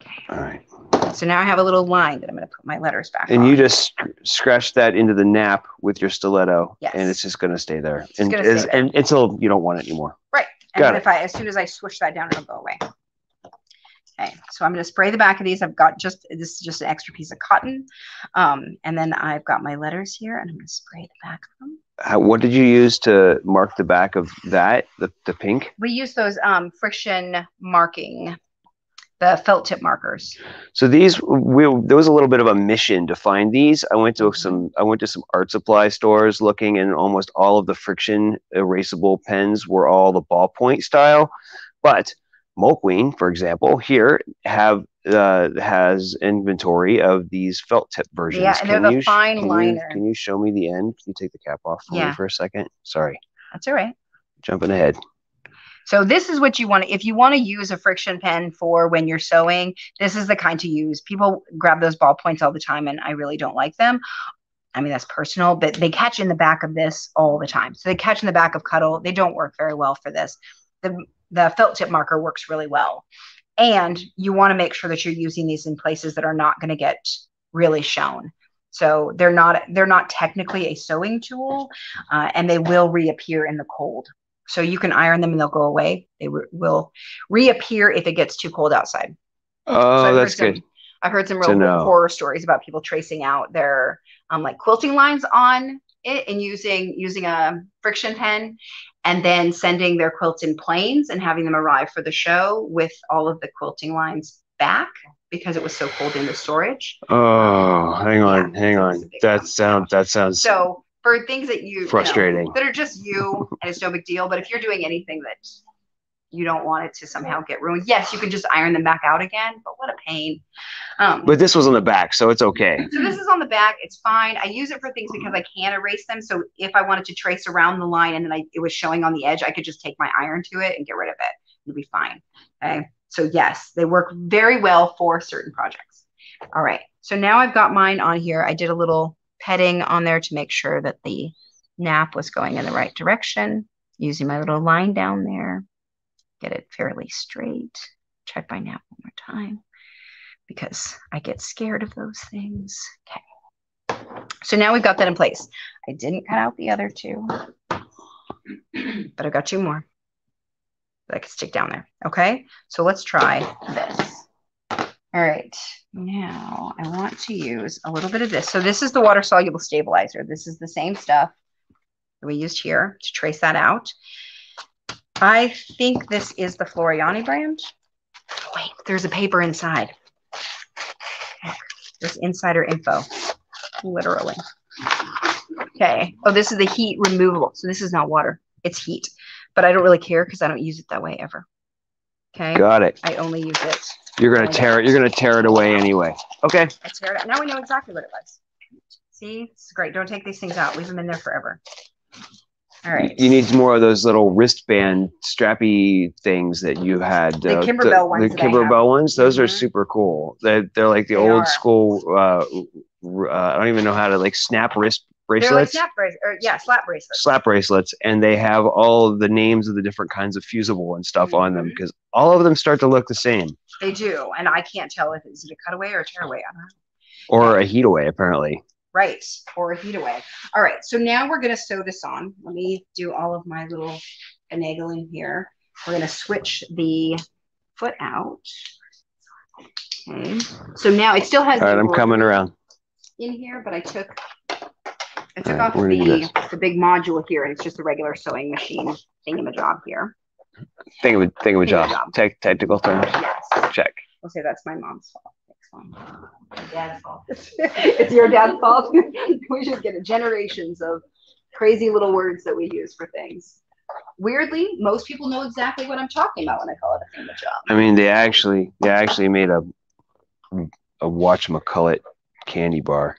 Okay. All right. So now I have a little line that I'm going to put my letters back And on. you just scratch that into the nap with your stiletto. Yes. And it's just going to stay there. And, stay there. and until you don't want it anymore. Right. And Got if I, as soon as I switch that down, it'll go away. Okay, so I'm going to spray the back of these. I've got just, this is just an extra piece of cotton. Um, and then I've got my letters here and I'm going to spray the back of them. How, what did you use to mark the back of that, the, the pink? We use those um, friction marking the felt tip markers. So these, we, there was a little bit of a mission to find these. I went to mm-hmm. some, I went to some art supply stores looking, and almost all of the friction erasable pens were all the ballpoint style. But Moleskine, for example, here have uh, has inventory of these felt tip versions. Yeah, and can they're the fine can liner. You, can you show me the end? Can you take the cap off for yeah. me for a second? Sorry. That's all right. Jumping ahead. So this is what you want. To, if you want to use a friction pen for when you're sewing, this is the kind to use. People grab those ballpoints all the time, and I really don't like them. I mean, that's personal, but they catch in the back of this all the time. So they catch in the back of Cuddle. They don't work very well for this. The, the felt tip marker works really well. And you want to make sure that you're using these in places that are not going to get really shown. So they're not they're not technically a sewing tool, uh, and they will reappear in the cold. So you can iron them and they'll go away. They will reappear if it gets too cold outside. Oh, so that's some, good. I've heard some real horror stories about people tracing out their um, like quilting lines on it and using using a friction pen and then sending their quilts in planes and having them arrive for the show with all of the quilting lines back because it was so cold in the storage. Oh, hang on, yeah, hang on. That sounds that sounds so for things that you frustrating you know, that are just you and it's no big deal. But if you're doing anything that you don't want it to somehow get ruined, yes, you can just iron them back out again. But what a pain. Um, but this was on the back, so it's okay. So this is on the back. It's fine. I use it for things because I can erase them. So if I wanted to trace around the line and then I, it was showing on the edge, I could just take my iron to it and get rid of it. It'll be fine. Okay. So yes, they work very well for certain projects. All right. So now I've got mine on here. I did a little petting on there to make sure that the nap was going in the right direction using my little line down there. Get it fairly straight. Check my nap one more time because I get scared of those things. Okay. So now we've got that in place. I didn't cut out the other two, but I've got two more that I can stick down there. Okay. So let's try this. All right, now I want to use a little bit of this. So this is the water soluble stabilizer. This is the same stuff that we used here to trace that out. I think this is the Floriani brand. Oh, wait, there's a paper inside. There's insider info, literally. Okay. Oh, this is the heat removable. So this is not water, it's heat. But I don't really care because I don't use it that way ever. Okay. Got it. I only use it. You're gonna tear it. You're gonna tear it away anyway. Okay. I tear it out. Now we know exactly what it was. See, it's great. Don't take these things out. Leave them in there forever. All right. You need more of those little wristband strappy things that you had. The uh, Kimberbell ones The I have. Kimberbell ones. Those are Mhm. super cool. They're, they're like the They old are. school. Uh, uh, I don't even know how to like snap wrist They're like snap bracelets, or yeah, slap bracelets. slap bracelets and they have all the names of the different kinds of fusible and stuff on them mm-hmm. because all of them start to look the same They do, and I can't tell if it's a cutaway or a tearaway. I don't know. or a heat away apparently Right, or a heat away. All right, so now we're gonna sew this on. Let me do all of my little finagling here. We're gonna switch the foot out. Okay, so now it still has all right i'm coming around in here, but I took I took All right, off we're gonna do the the big module here, and it's just a regular sewing machine thingamajob here. think of a think of a job job. Tech, technical terms Yes, check we'll say that's my mom's fault. Next one. My dad's fault. it's your dad's fault. we should get generations of crazy little words that we use for things. Weirdly, most people know exactly what I'm talking about when I call it a thingamajob. i mean they actually they actually made a a Whatchamacallit candy bar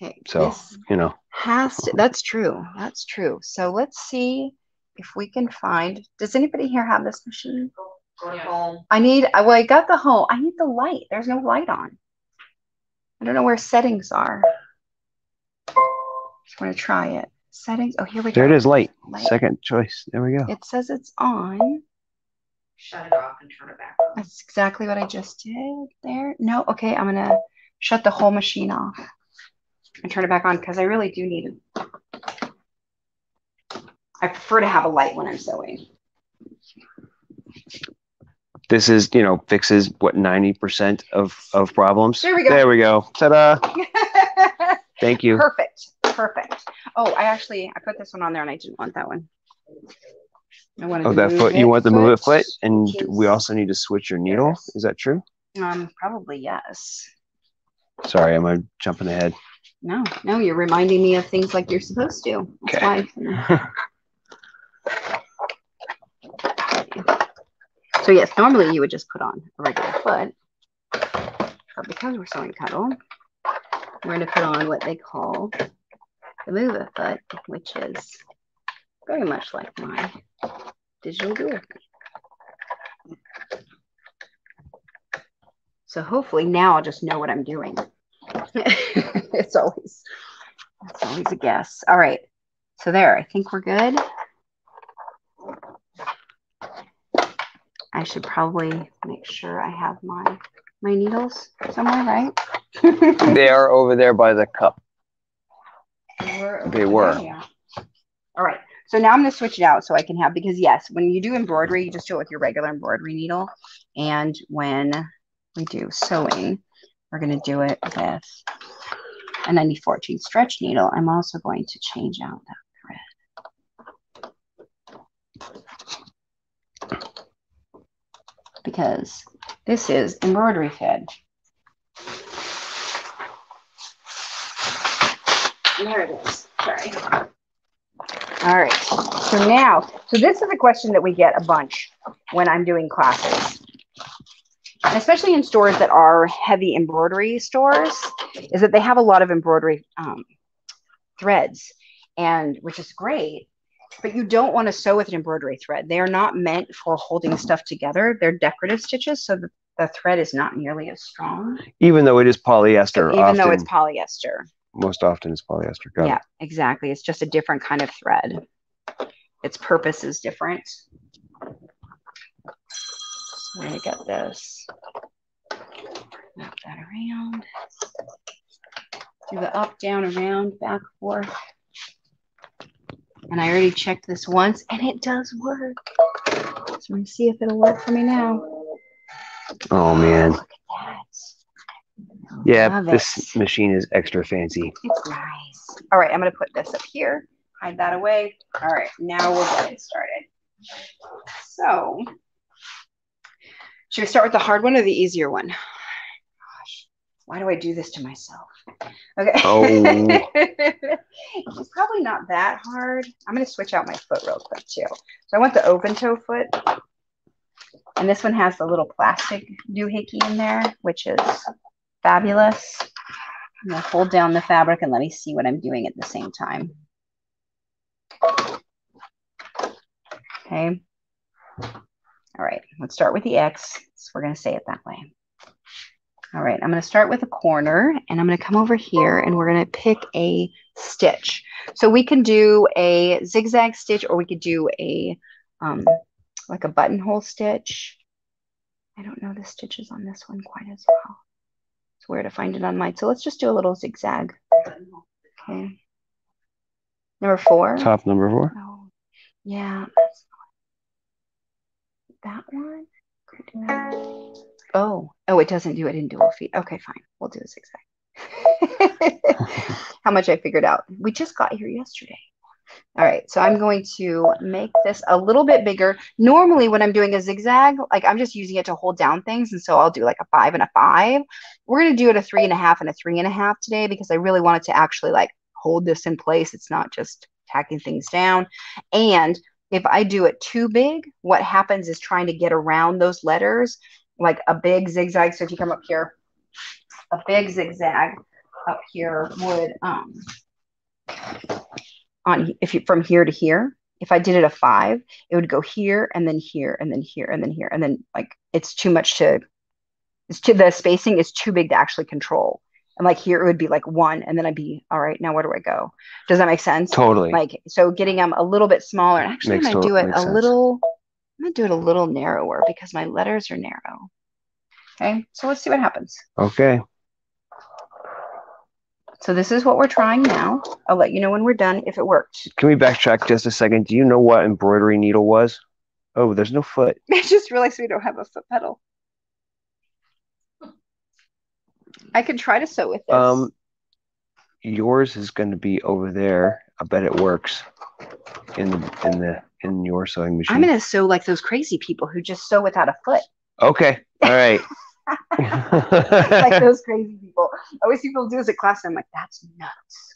Okay, So- this you know has to. That's true. That's true. So let's see if we can find. Does anybody here have this machine? Go to home. I need. I- Well, I got the home. I need the light. There's no light on. I don't know where settings are. Just want to try it. Settings. Oh, here we go. there it is light Light. second choice there we go It says it's on. Shut it off and turn it back on. That's exactly what I just did there. No, okay, I'm gonna shut the whole machine off and turn it back on because I really do need it. I prefer to have a light when I'm sewing. this is you know fixes what 90% of of problems There we go. there we go ta-da thank you Perfect. Perfect. Oh, I actually I put this one on there and I didn't want that one. I wanted Oh, to that move foot. You want the MuVit foot, and we also need to switch your needle. Yes. Is that true? Um, probably yes. Sorry, am I jumping ahead? No, no, you're reminding me of things like you're supposed to. That's why. So yes, normally you would just put on a regular foot, but because we're sewing cuddle, we're going to put on what they call the MuVit foot, which is very much like my digital dual. So hopefully now I'll just know what I'm doing. It's always it's always a guess. All right. So there, I think we're good. I should probably make sure I have my my needles somewhere, right? they are over there by the cup. They were. They were. okay, yeah. All right. So now I'm going to switch it out so I can have, because yes, when you do embroidery, you just do it with your regular embroidery needle. And when we do sewing, we're going to do it with a 9014 stretch needle. I'm also going to change out that thread. Because this is embroidery thread. There it is. Sorry. All right. So now, so this is a question that we get a bunch when I'm doing classes, especially in stores that are heavy embroidery stores, is that they have a lot of embroidery um, threads, and which is great. But you don't want to sew with an embroidery thread. They are not meant for holding stuff together. They're decorative stitches, so the, the thread is not nearly as strong, Even though it is polyester, even often though it's polyester. most often it's polyester. Got it. Yeah, exactly. It's just a different kind of thread. Its purpose is different. So we're gonna get this. Wrap that around. Do the up, down, around, back, forth. And I already checked this once and it does work. So we're gonna see if it'll work for me now. Oh man. Look at that. Yeah, Love this it. machine is extra fancy. It's nice. All right, I'm gonna put this up here, hide that away. All right, now we'll get it started. So, should we start with the hard one or the easier one? Gosh, why do I do this to myself? Okay. Oh. it's probably not that hard. I'm gonna switch out my foot real quick too. So I want the open toe foot. And this one has the little plastic doohickey in there, which is fabulous. I'm gonna hold down the fabric and let me see what I'm doing at the same time. Okay. All right, let's start with the X. So we're gonna say it that way. All right, I'm gonna start with a corner and I'm gonna come over here and we're gonna pick a stitch. So we can do a zigzag stitch or we could do a, um, like a buttonhole stitch. I don't know the stitches on this one quite as well. It's where to find it on mine. So let's just do a little zigzag. Okay. Number four. Top number four. Oh, yeah. that's That one. Could do that. Oh, oh, it doesn't do it in dual feet. Okay, fine. We'll do a zigzag. How much I figured out. We just got here yesterday. All right, so I'm going to make this a little bit bigger. Normally, when I'm doing a zigzag, like I'm just using it to hold down things. And so I'll do like a five and a five. We're going to do it a three and a half and a three and a half today because I really wanted to actually like hold this in place. It's not just tacking things down. And if I do it too big, what happens is trying to get around those letters, like a big zigzag. So if you come up here, a big zigzag up here would um on if you from here to here. If I did it a five, it would go here and then here and then here and then here and then like it's too much to it's too the spacing is too big to actually control. And like here it would be like one and then I'd be all right, now where do I go? Does that make sense? Totally. Like so getting them a little bit smaller. And actually Makes I'm gonna do it a sense. little I'm gonna do it a little narrower because my letters are narrow. Okay, so let's see what happens. Okay. So this is what we're trying now. I'll let you know when we're done if it worked. Can we backtrack just a second? Do you know what embroidery needle was? Oh, there's no foot. I just realized we don't have a foot pedal. I could try to sew with this. Um, yours is going to be over there. I bet it works in the in the in your sewing machine. I'm gonna sew like those crazy people who just sew without a foot. Okay. All right. like those crazy people. I always see people do this at class, and I'm like, that's nuts.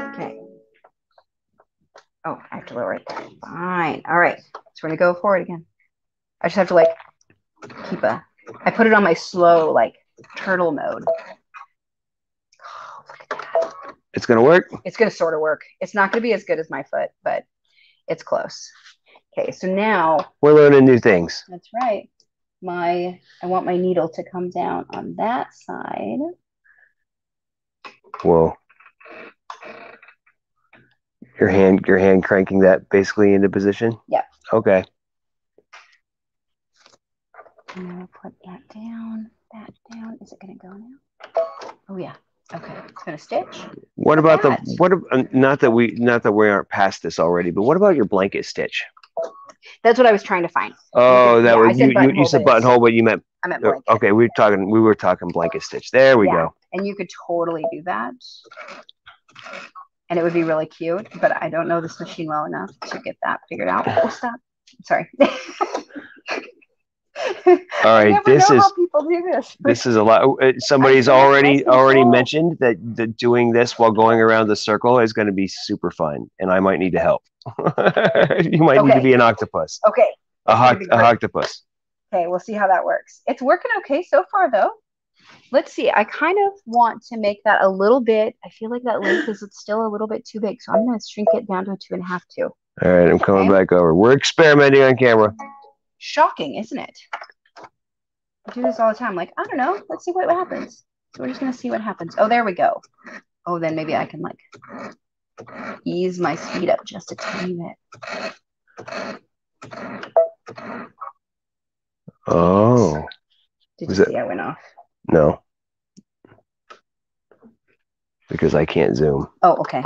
Okay. Oh, I have to lower it there. Fine. All right. So we're gonna go forward again. I just have to like keep a. I put it on my slow like turtle mode. Oh, look at that. it's going to work. It's gonna sort of work. It's not gonna be as good as my foot, but it's close. Okay. So now We're learning new things. that's right. My I want my needle to come down on that side. Whoa. Your hand, your hand cranking that basically into position. Yep. Okay. And we'll put that down, that down. Is it gonna go now? Oh yeah. Okay. It's gonna stitch. What about the what? uh, Not that we not that we aren't past this already, but what about your blanket stitch? That's what I was trying to find. Oh, that yeah, was you. You, you said buttonhole, but you meant I meant uh, blanket. okay. We were talking. We were talking blanket stitch. There we Yeah. go. And you could totally do that. And it would be really cute, but I don't know this machine well enough to get that figured out. Oh, stop. Sorry. All right, this is people do this. this is a lot. uh, Somebody's already already mentioned that, that doing this while going around the circle is going to be super fun, and I might need to help. you might need to be an octopus, Okay. a be a octopus. Okay, we'll see how that works. It's working okay so far, though. Let's see. I kind of want to make that a little bit. I feel like that length is still a little bit too big, so I'm going to shrink it down to a two and a half, too. All right, I'm coming Okay. back over. We're experimenting on camera. Shocking, isn't it? I do this all the time. Like, I don't know. Let's see what happens. So we're just going to see what happens. Oh, there we go. Oh, then maybe I can like ease my speed up just a tiny bit. Oh Did Was you it- see I went off? no, because I can't zoom. Oh, okay.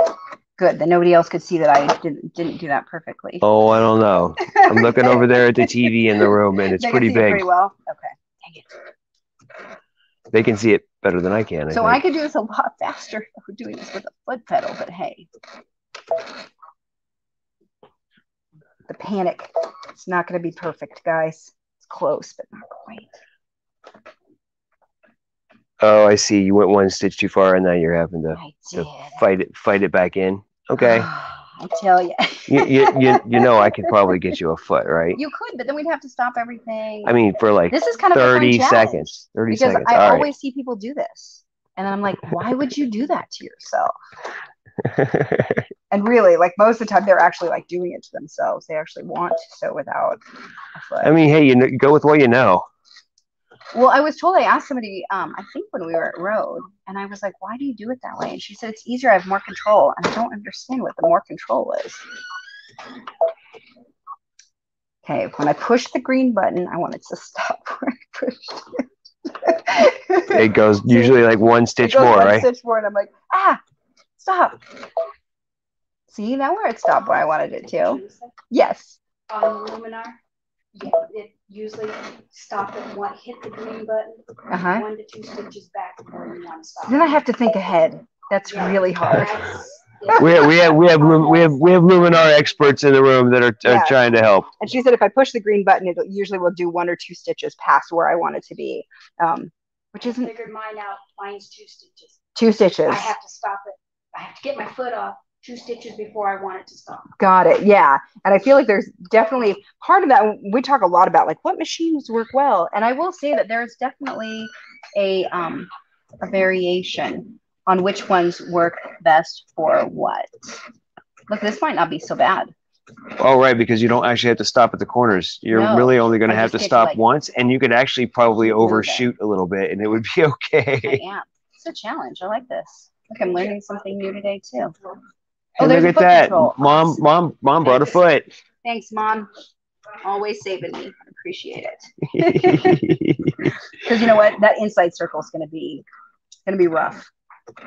Good. Then nobody else could see that I didn't didn't do that perfectly. Oh, I don't know. I'm looking over there at the TV in the room, and it's They can pretty see it big. Pretty well. Okay. Dang it. They can see it better than I can. I So think. I could do this a lot faster if we're doing this with a foot pedal, but hey. The panic. It's not going to be perfect, guys. It's close, but not quite. Oh, I see. You went one stitch too far, and now you're having to, to fight it, fight it back in. Okay. I tell you. you, you, you, you know, I could probably get you a foot, right? You could, but then we'd have to stop everything. I mean, for like this is kind of 30 seconds. 30 because seconds. I All always see people do this, and then I'm like, why would you do that to yourself? And really, like most of the time, they're actually like doing it to themselves. They actually want to sew without a foot. I mean, hey, you know, go with what you know. Well, I was told I asked somebody, um, I think when we were at Road, and I was like, why do you do it that way? And she said, it's easier. I have more control. And I don't understand what the more control is. Okay, when I push the green button, I want it to stop where I pushed it. It goes usually like one It stitch goes more, one right? Stitch more, and I'm like, ah, stop. See, now where it stopped where I wanted it to. Yes. on the Luminaire, yeah, it usually stop at one, hit the green button, Uh-huh. one to two stitches back before you want to stop. Then I have to think ahead. That's Yeah. really hard. That's- We have, we have we have lum- we have we have Luminaire experts in the room that are, are Yeah. trying to help. And she said if I push the green button, it usually will do one or two stitches past where I want it to be, um, which isn't figured mine out, mine's two stitches. two stitches. I have to stop it, I have to get my foot off two stitches before I want it to stop. Got it. Yeah. And I feel like there's definitely part of that. We talk a lot about like what machines work well. And I will say that there's definitely a, um, a variation on which ones work best for what. Look, this might not be so bad. Oh, right, because you don't actually have to stop at the corners. You're No, really only going to have to stop like, once, and you could actually probably overshoot a little bit, and it would be I okay. am. It's a challenge. I like this. Look, I'm learning something new today too. Oh, look at that, control. Oh, mom, mom, mom brought a foot. Thanks, Mom. Always saving me. I appreciate it. Because you know what? That inside circle is going to be going to be rough. It's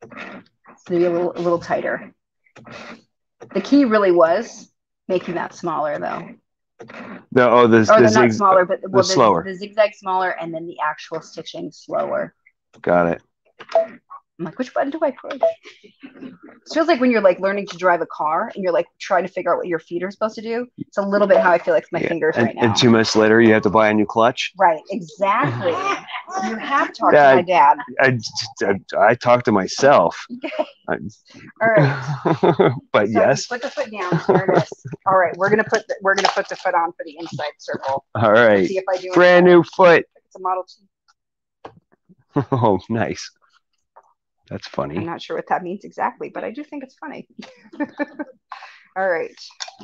going to be a little a little tighter. The key really was making that smaller, though, no, oh, or the this not smaller, but well, the, slower. the zigzag smaller, and then the actual stitching slower. got it. I'm like, which button do I push? It feels like when you're like learning to drive a car and you're like trying to figure out what your feet are supposed to do. It's a little bit how I feel like my Yeah, fingers And, right now. and two months later, you have to buy a new clutch. Right, exactly. you have talked Yeah, to my dad. I, I, I talk to myself, I- All right. but So yes. Put the foot down. There it is. All right, we're gonna put the, we're gonna put the foot on for the inside circle. All right, See if I do. brand new foot. It's a Model T. Oh, nice. That's funny. I'm not sure what that means exactly, but I do think it's funny. All right,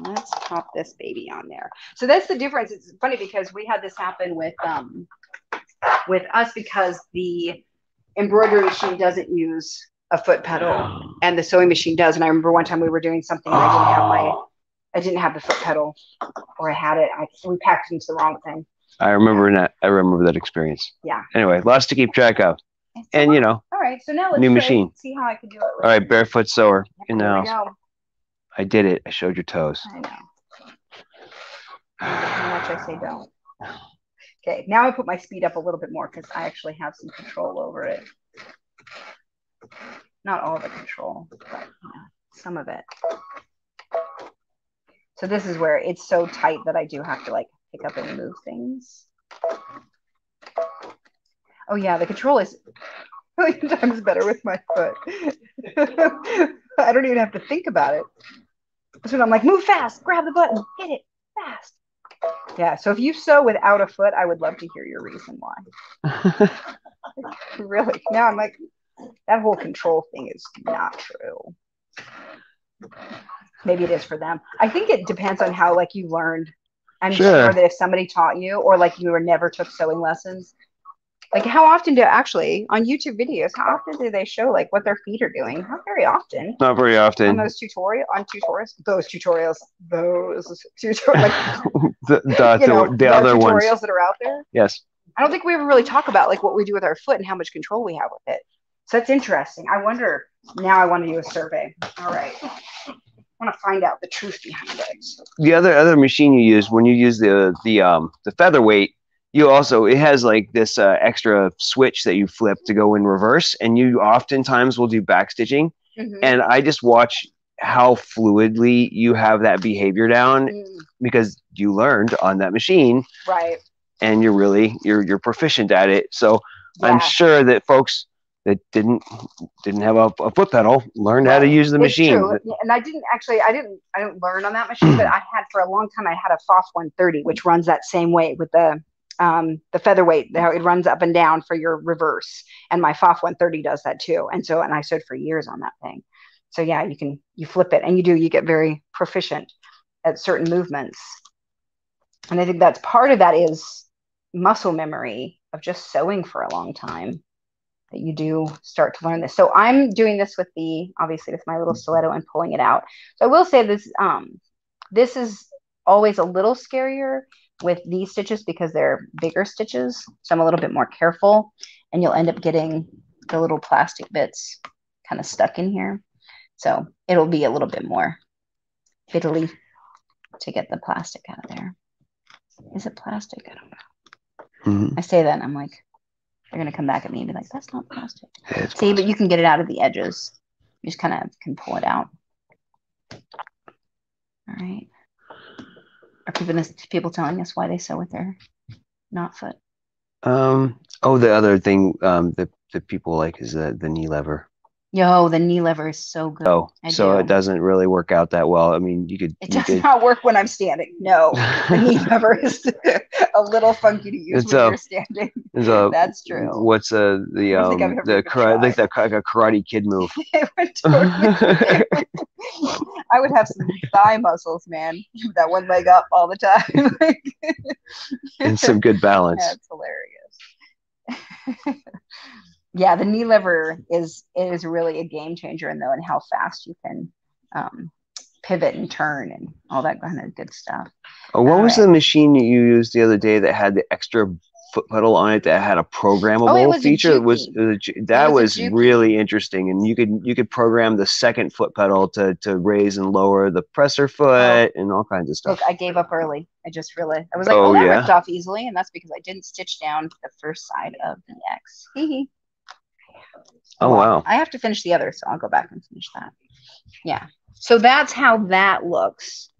let's pop this baby on there. So that's the difference. It's funny because we had this happen with um with us because the embroidery machine doesn't use a foot pedal and the sewing machine does. And I remember one time we were doing something and I didn't have my I didn't have the foot pedal or I had it. I we packed it into the wrong thing. I remember that. I remember that experience. Yeah. Anyway, lots to keep track of, and you know, all right, so now let's New machine. see how I can do it. all right, barefoot sewer in the house. I did it. I showed your toes. I know. How much I say don't. Okay, now I put my speed up a little bit more because I actually have some control over it. Not all the control, but you know, some of it. So this is where it's so tight that I do have to like pick up and move things. Oh yeah, the control is a million times better with my foot. I don't even have to think about it. So I'm like, move fast, grab the button, hit it fast. Yeah. So if you sew without a foot, I would love to hear your reason why. really. Now I'm like, that whole control thing is not true. Maybe it is for them. I think it depends on how like you learned. I'm Sure. sure that if somebody taught you or like you were never took sewing lessons, Like how often do actually on YouTube videos, how often do they show like what their feet are doing? Not very often. Not very On often. those tutorial on tutorials, those tutorials, those tutorials, like the the, know, the, the other tutorials ones. that are out there. Yes. I don't think we ever really talk about like what we do with our foot and how much control we have with it. So that's interesting. I wonder now I want to do a survey. All right. I want to find out the truth behind it. the other other machine you use when you use the the um the featherweight you also it has like this uh, extra switch that you flip to go in reverse and you oftentimes will do back stitching Mhm. and i just watch how fluidly you have that behavior down Mm, because you learned on that machine right. and you're really you're you're proficient at it so i'm sure that folks that didn't didn't have a, a foot pedal learned how to use the It's machine true. Yeah, And I didn't actually, I didn't, I didn't learn on that machine, but I had for a long time. I had a Pfaff 130, which runs that same way with the um, the featherweight. How it runs up and down for your reverse, and my Pfaff 130 does that too. And so, and I stood for years on that thing. So yeah, you can you flip it, and you do you get very proficient at certain movements. And I think that's part of that is muscle memory of just sewing for a long time that you do start to learn this. So I'm doing this with the obviously with my little stiletto and pulling it out. So I will say this um this is always a little scarier with these stitches because they're bigger stitches. So I'm a little bit more careful and you'll end up getting the little plastic bits kind of stuck in here. So it'll be a little bit more fiddly to get the plastic out of there. Is it plastic? I don't know. Mhm. I say that and I'm like, they're gonna come back at me and be like, that's not plastic. It's See, but you can get it out of the edges. You just kind of can pull it out. All right. Are people people telling us why they sew with their not foot? Um. Oh, the other thing um, that that people like is the the knee lever. Yo, the knee lever is so good. Oh, I so do. it doesn't really work out that well. I mean, you could. It you does could not work when I'm standing. No, the knee lever is a little funky to use It's when a- you're standing. a- That's true. What's uh the um the karate like that like a karate kid move? I would have some thigh muscles, man. That one leg up all the time. And some good balance. That's hilarious. Yeah, the knee lever is is really a game changer in though and how fast you can um, pivot and turn and all that kind of good stuff. Oh, what was Alright. the machine that you used the other day that had the extra foot pedal on it that had a programmable Oh, was a feature? It was, it was a that was was, a really interesting, and you could you could program the second foot pedal to to raise and lower the presser foot and all kinds of stuff. Look, I gave up early. I just realized I was like, Oh, oh, that yeah? ripped off easily, and that's because I didn't stitch down the first side of the X. Oh Well, wow! I have to finish the other, so I'll go back and finish that. Yeah. So that's how that looks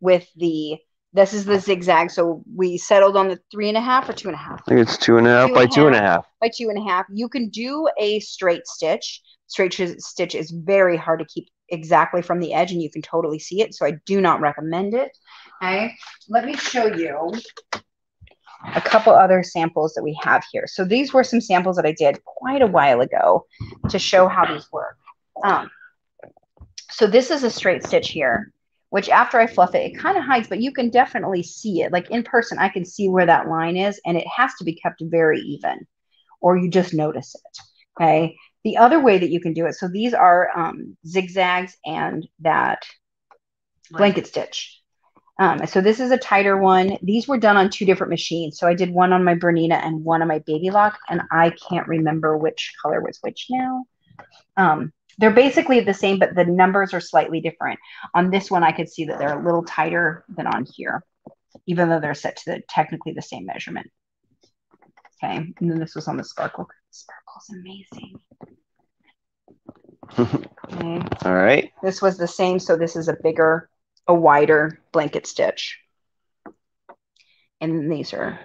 with the. This is the zigzag. So we settled on the three and a half or two and a half I think it's two and a half Two by and two and a half. by two and a half. You can do a straight stitch. Straight stitch is very hard to keep exactly from the edge, and you can totally see it. So I do not recommend it. Okay. Let me show you a couple other samples that we have here. So these were some samples that I did quite a while ago to show how these work. Um, so this is a straight stitch here, which after I fluff it, it kind of hides, but you can definitely see it. Like in person, I can see where that line is, and it has to be kept very even, or you just notice it. Okay. The other way that you can do it, so these are um, zigzags and that blanket stitch. Um, so this is a tighter one. These were done on two different machines. So I did one on my Bernina and one on my Baby Lock, and I can't remember which color was which now. Um, they're basically the same, but the numbers are slightly different. On this one, I could see that they're a little tighter than on here, even though they're set to the, technically the same measurement. Okay, and then this was on the Sparkle. Sparkle's amazing. Okay. All right. This was the same, so this is a bigger, a wider blanket stitch. And these are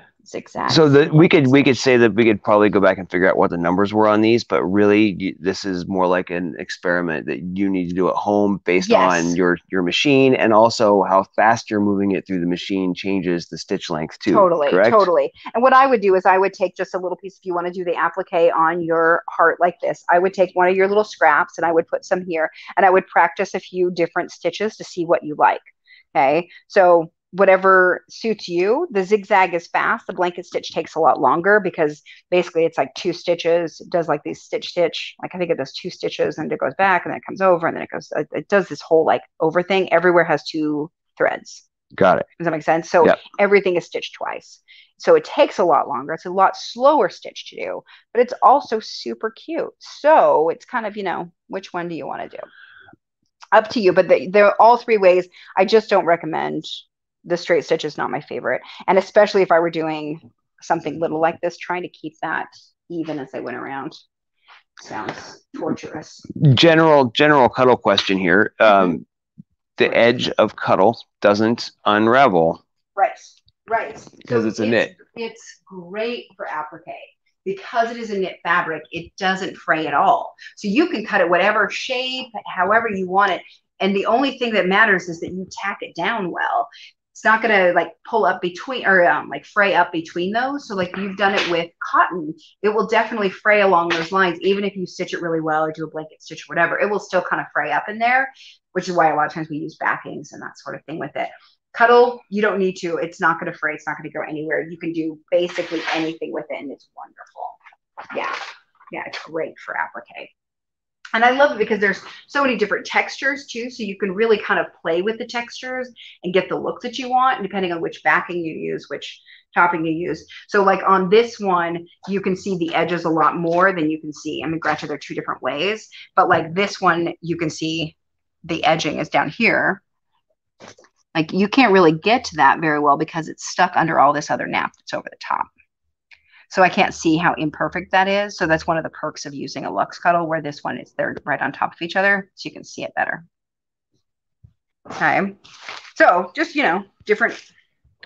So that we could we could say that we could probably go back and figure out what the numbers were on these, but really this is more like an experiment that you need to do at home based Yes. on your your machine and also how fast you're moving it through the machine changes the stitch length too. totally, correct? totally. And what I would do is I would take just a little piece, if you want to do the applique on your heart like this, I would take one of your little scraps and I would put some here and I would practice a few different stitches to see what you like. Okay. So whatever suits you. The zigzag is fast. The blanket stitch takes a lot longer because basically it's like two stitches. It does like these stitch stitch. Like I think it does two stitches and it goes back and then it comes over and then it goes. It, it does this whole like over thing. Everywhere has two threads. Got it. Does that make sense? So Yep. everything is stitched twice. So it takes a lot longer. It's a lot slower stitch to do, but it's also super cute. So it's kind of, you know, which one do you want to do? Up to you, but they, they're all three ways. I just don't recommend the straight stitch is not my favorite. And especially if I were doing something little like this, trying to keep that even as I went around sounds torturous. General general cuddle question here. Um, the edge of cuddle doesn't unravel. Right, right. Because So it's a knit. It's great for applique. Because it is a knit fabric, it doesn't fray at all. So you can cut it whatever shape, however you want it. And the only thing that matters is that you tack it down well. It's not gonna like pull up between or um, like fray up between those. So like you've done it with cotton, it will definitely fray along those lines, even if you stitch it really well or do a blanket stitch or whatever. It will still kind of fray up in there, which is why a lot of times we use backings and that sort of thing with it. Cuddle, you don't need to. It's not going to fray. It's not going to go anywhere. You can do basically anything with it, and it's wonderful. Yeah, yeah, it's great for applique. And I love it because there's so many different textures too, so you can really kind of play with the textures and get the look that you want, depending on which backing you use, which topping you use. So like on this one, you can see the edges a lot more than you can see. I mean, granted, they're two different ways, but like this one, you can see the edging is down here like you can't really get to that very well because it's stuck under all this other nap that's over the top. So I can't see how imperfect that is. So that's one of the perks of using a Luxe Cuddle where this one is they're right on top of each other so you can see it better. Okay. So just, you know, different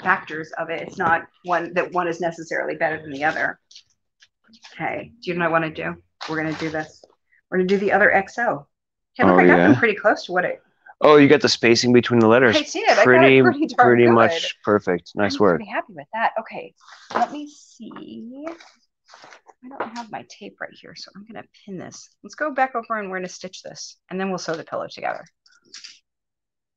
factors of it. It's not one that one is necessarily better than the other. Okay. Do you know what I want to do? We're going to do this. We're going to do the other XO. Hey, look, Oh, I got yeah. them pretty close to what it. Oh, you got the spacing between the letters. I see it. I Pretty, pretty pretty good. much perfect. Nice I'm work. Pretty happy with that. Okay, let me see. I don't have my tape right here, so I'm gonna pin this. Let's go back over and we're gonna stitch this, and then we'll sew the pillow together.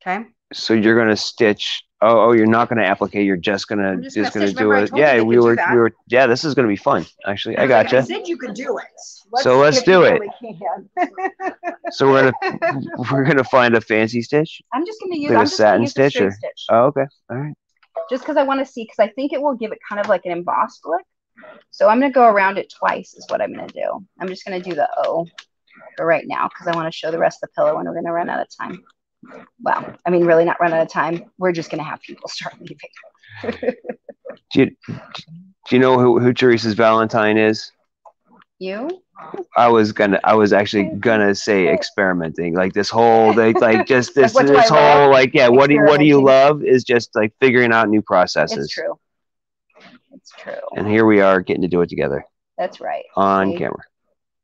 Okay. So you're gonna stitch. Oh, oh, you're not gonna applique. You're just gonna I'm just, just gonna, do it. Yeah, we were we were. Yeah, this is gonna be fun. Actually, I Like gotcha. said you could do it. So let's do it. really. So we're gonna we're gonna find a fancy stitch. I'm just gonna use. Like a I'm just satin use stitch straight or- stitch, Oh, okay. All right. just because I want to see, because I think it will give it kind of like an embossed look. So I'm gonna go around it twice. Is what I'm gonna do. I'm just gonna do the O for right now because I want to show the rest of the pillow and we're gonna run out of time. Well, I mean, really not run out of time. We're just gonna have people start leaving. Do you do you know who who Teresa's Valentine is? You? I was gonna I was actually gonna say experimenting. Like this whole like like just this do this whole like yeah, what do you what do you love is just like figuring out new processes. It's true. It's true. And here we are getting to do it together That's right. on camera.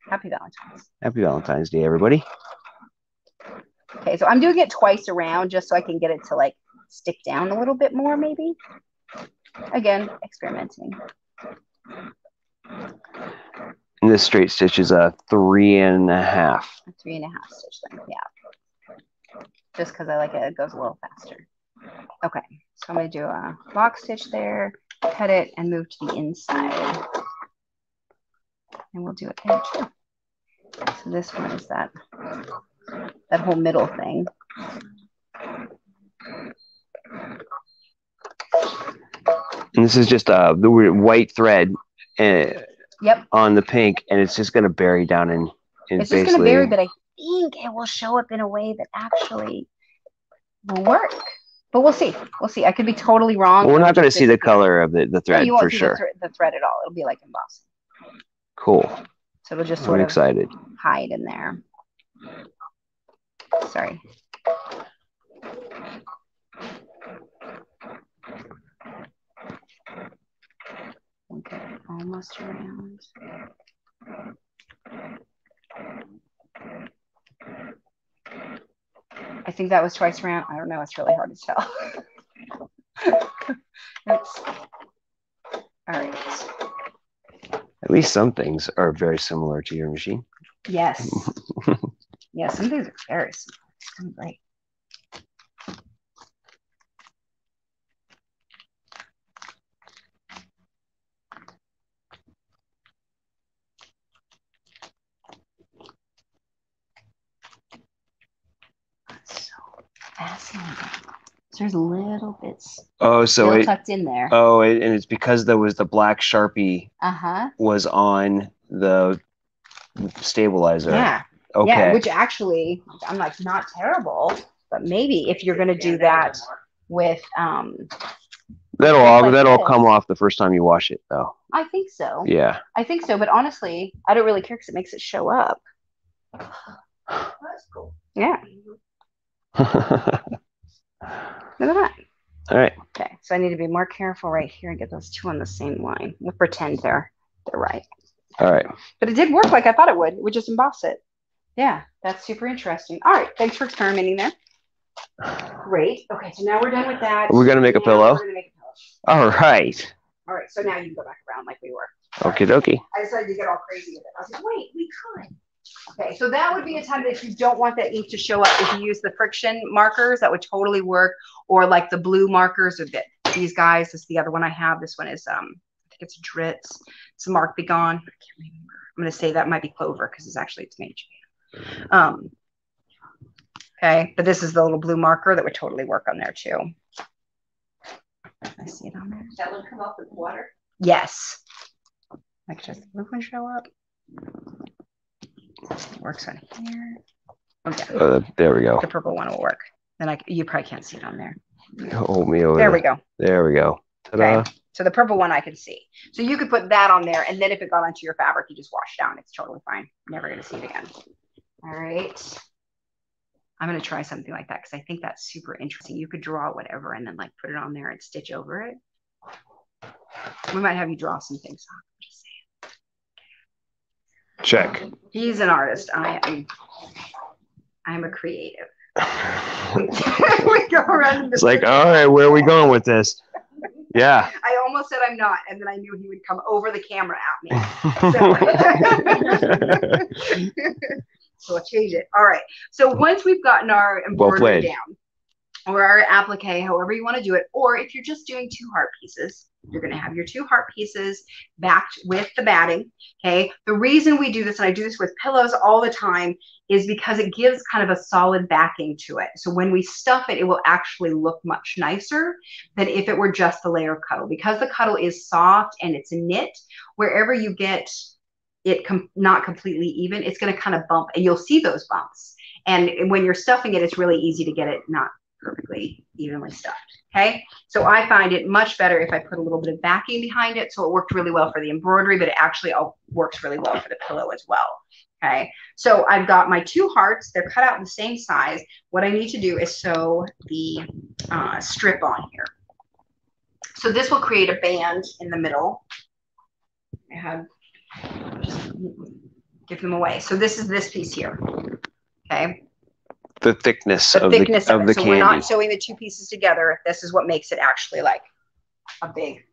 Happy Valentine's. Happy Valentine's Day, everybody. Okay, so I'm doing it twice around just so I can get it to like stick down a little bit more, maybe. Again, experimenting. And this straight stitch is a three and a half. A three and a half stitch length, yeah. Just because I like it, it goes a little faster. Okay, so I'm gonna do a lock stitch there, cut it, and move to the inside. And we'll do it there too. So this one is that that whole middle thing. And this is just uh the weird white thread uh, Yep, on the pink, and it's just gonna bury down in, in it's just gonna bury, but I think it will show up in a way that actually will work. But we'll see. We'll see. I could be totally wrong. Well, we're not gonna see the color of the, the thread for see sure. the, thre- the thread at all. It'll be like embossing. Cool. So it'll just I'm sort of excited. hide in there. Sorry. Okay, almost around. I think that was twice around. I don't know. It's really hard to tell. It's all right. At least some things are very similar to your machine. Yes. Yeah, some days are very similar. like so fascinating. So there's little bits. Oh, so it, tucked in there. Oh, it, and it's because there was the black sharpie. Uh huh. Was on the stabilizer. Yeah. Okay. Yeah. Which actually, I'm like not terrible, but maybe if you're gonna do that with, um, that'll all like that'll this. come off the first time you wash it, though. I think so. Yeah. I think so. But honestly, I don't really care because it makes it show up. That's cool. Yeah. all Look at that. right. Okay. So I need to be more careful right here and get those two on the same line. We'll pretend they're they're right. All right. But it did work like I thought it would. We just emboss it. Yeah, that's super interesting. All right, thanks for experimenting there. Great. Okay, so now we're done with that. We're gonna make a pillow? We're gonna make a pillow. All right. All right, so now you can go back around like we were. Okie dokie. I decided to get all crazy with it. I was like, wait, we could. Okay, so that would be a time that if you don't want that ink to show up, if you use the friction markers, that would totally work. Or like the blue markers or the, these guys. This is the other one I have. This one is um, I think it's Dritz. It's Mark-B-Gone. I can't remember. I'm gonna say that might be Clover because it's actually it's made. Um, okay, but this is the little blue marker that would totally work on there too. I see it on there. That one come up with water? Yes. Like does the blue one show up? Works on here. Oh yeah, Uh, there we go. the purple one will work. Then I you probably can't see it on there. Hold me over. There we go. There we go. Ta-da. Okay. So the purple one I can see. So you could put that on there, and then if it got onto your fabric, you just wash down. It's totally fine. Never gonna see it again. All right. I'm gonna try something like that because I think that's super interesting. You could draw whatever and then like put it on there and stitch over it. We might have you draw some things. Just. Check. Um, he's an artist. I am. I'm a creative. we go around. It's like, all right, where are we going with this? Yeah. I almost said I'm not, and then I knew he would come over the camera at me. so we'll change it. All right. So once we've gotten our embroidery played. down, or our applique, however you want to do it, or if you're just doing two heart pieces, you're going to have your two heart pieces backed with the batting. Okay. The reason we do this, and I do this with pillows all the time, is because it gives kind of a solid backing to it. So when we stuff it, it will actually look much nicer than if it were just the layer of cuddle. Because the cuddle is soft and it's a knit, wherever you get it com- not completely even, it's going to kind of bump and you'll see those bumps. And when you're stuffing it, it's really easy to get it not perfectly evenly stuffed. Okay. So I find it much better if I put a little bit of backing behind it. So it worked really well for the embroidery, but it actually all works really well for the pillow as well. Okay. So I've got my two hearts. They're cut out in the same size. What I need to do is sew the uh, strip on here. So this will create a band in the middle. I have just give them away. So this is this piece here. Okay. The thickness The of thickness the of, of the so we're not sewing the two pieces together. This is what makes it actually like a big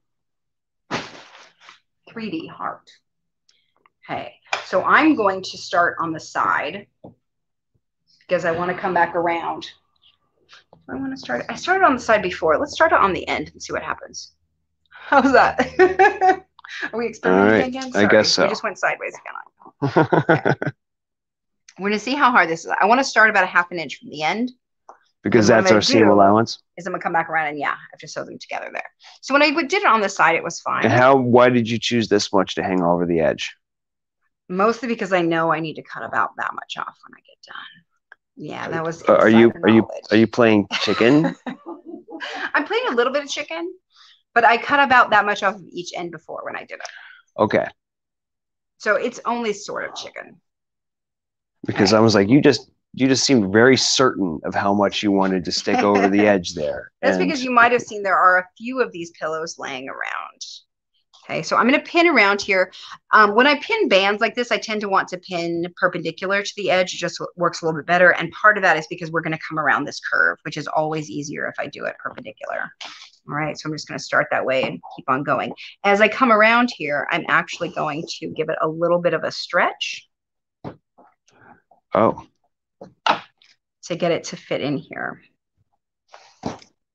3D heart. Okay. So I'm going to start on the side because I want to come back around. I want to start. I started on the side before. Let's start it on the end and see what happens. How's that? Are we experimenting right, again? I guess so. We just went sideways again. We're gonna see how hard this is. I want to start about a half an inch from the end. because that's our seam allowance. Is I'm gonna come back around and yeah, I have to sew them together there. So when I did it on the side, it was fine. And how? Why did you choose this much to hang over the edge? Mostly because I know I need to cut about that much off when I get done. Yeah, that was. Are you insider are you are you playing chicken? I'm playing a little bit of chicken, but I cut about that much off of each end before when I did it. Okay, So it's only sort of chicken. because I was like, you just you just seemed very certain of how much you wanted to stick over the edge there. That's And- because you might have seen there are a few of these pillows laying around. Okay, so I'm going to pin around here. Um, when I pin bands like this, I tend to want to pin perpendicular to the edge. It just works a little bit better. And part of that is because we're going to come around this curve, which is always easier if I do it perpendicular. All right, so I'm just going to start that way and keep on going. As I come around here, I'm actually going to give it a little bit of a stretch oh, to get it to fit in here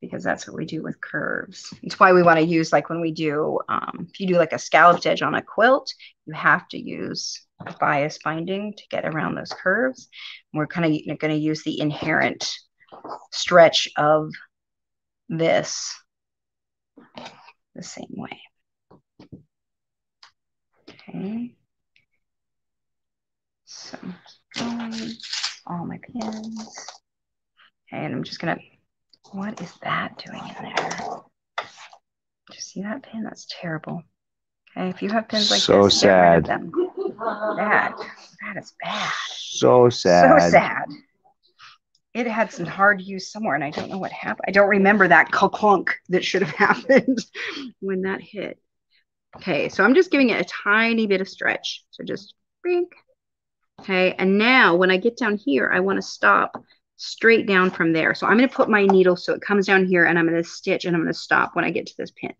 because that's what we do with curves. It's why we want to use like when we do, um, if you do like a scalloped edge on a quilt, you have to use bias binding to get around those curves. We're kind of going to use the inherent stretch of this the same way. Okay. So going, all my pins. Okay, and I'm just gonna, what is that doing in there? Do you see that pin? That's terrible. Okay, if you have pins like So this, get rid of sad. them. That, that is bad. So sad. So sad. It had some hard use somewhere, and I don't know what happened. I don't remember that clunk that should have happened when that hit. Okay, so I'm just giving it a tiny bit of stretch. So just blink. Okay, and now when I get down here, I want to stop straight down from there. So I'm going to put my needle so it comes down here, and I'm going to stitch, and I'm going to stop when I get to this pin.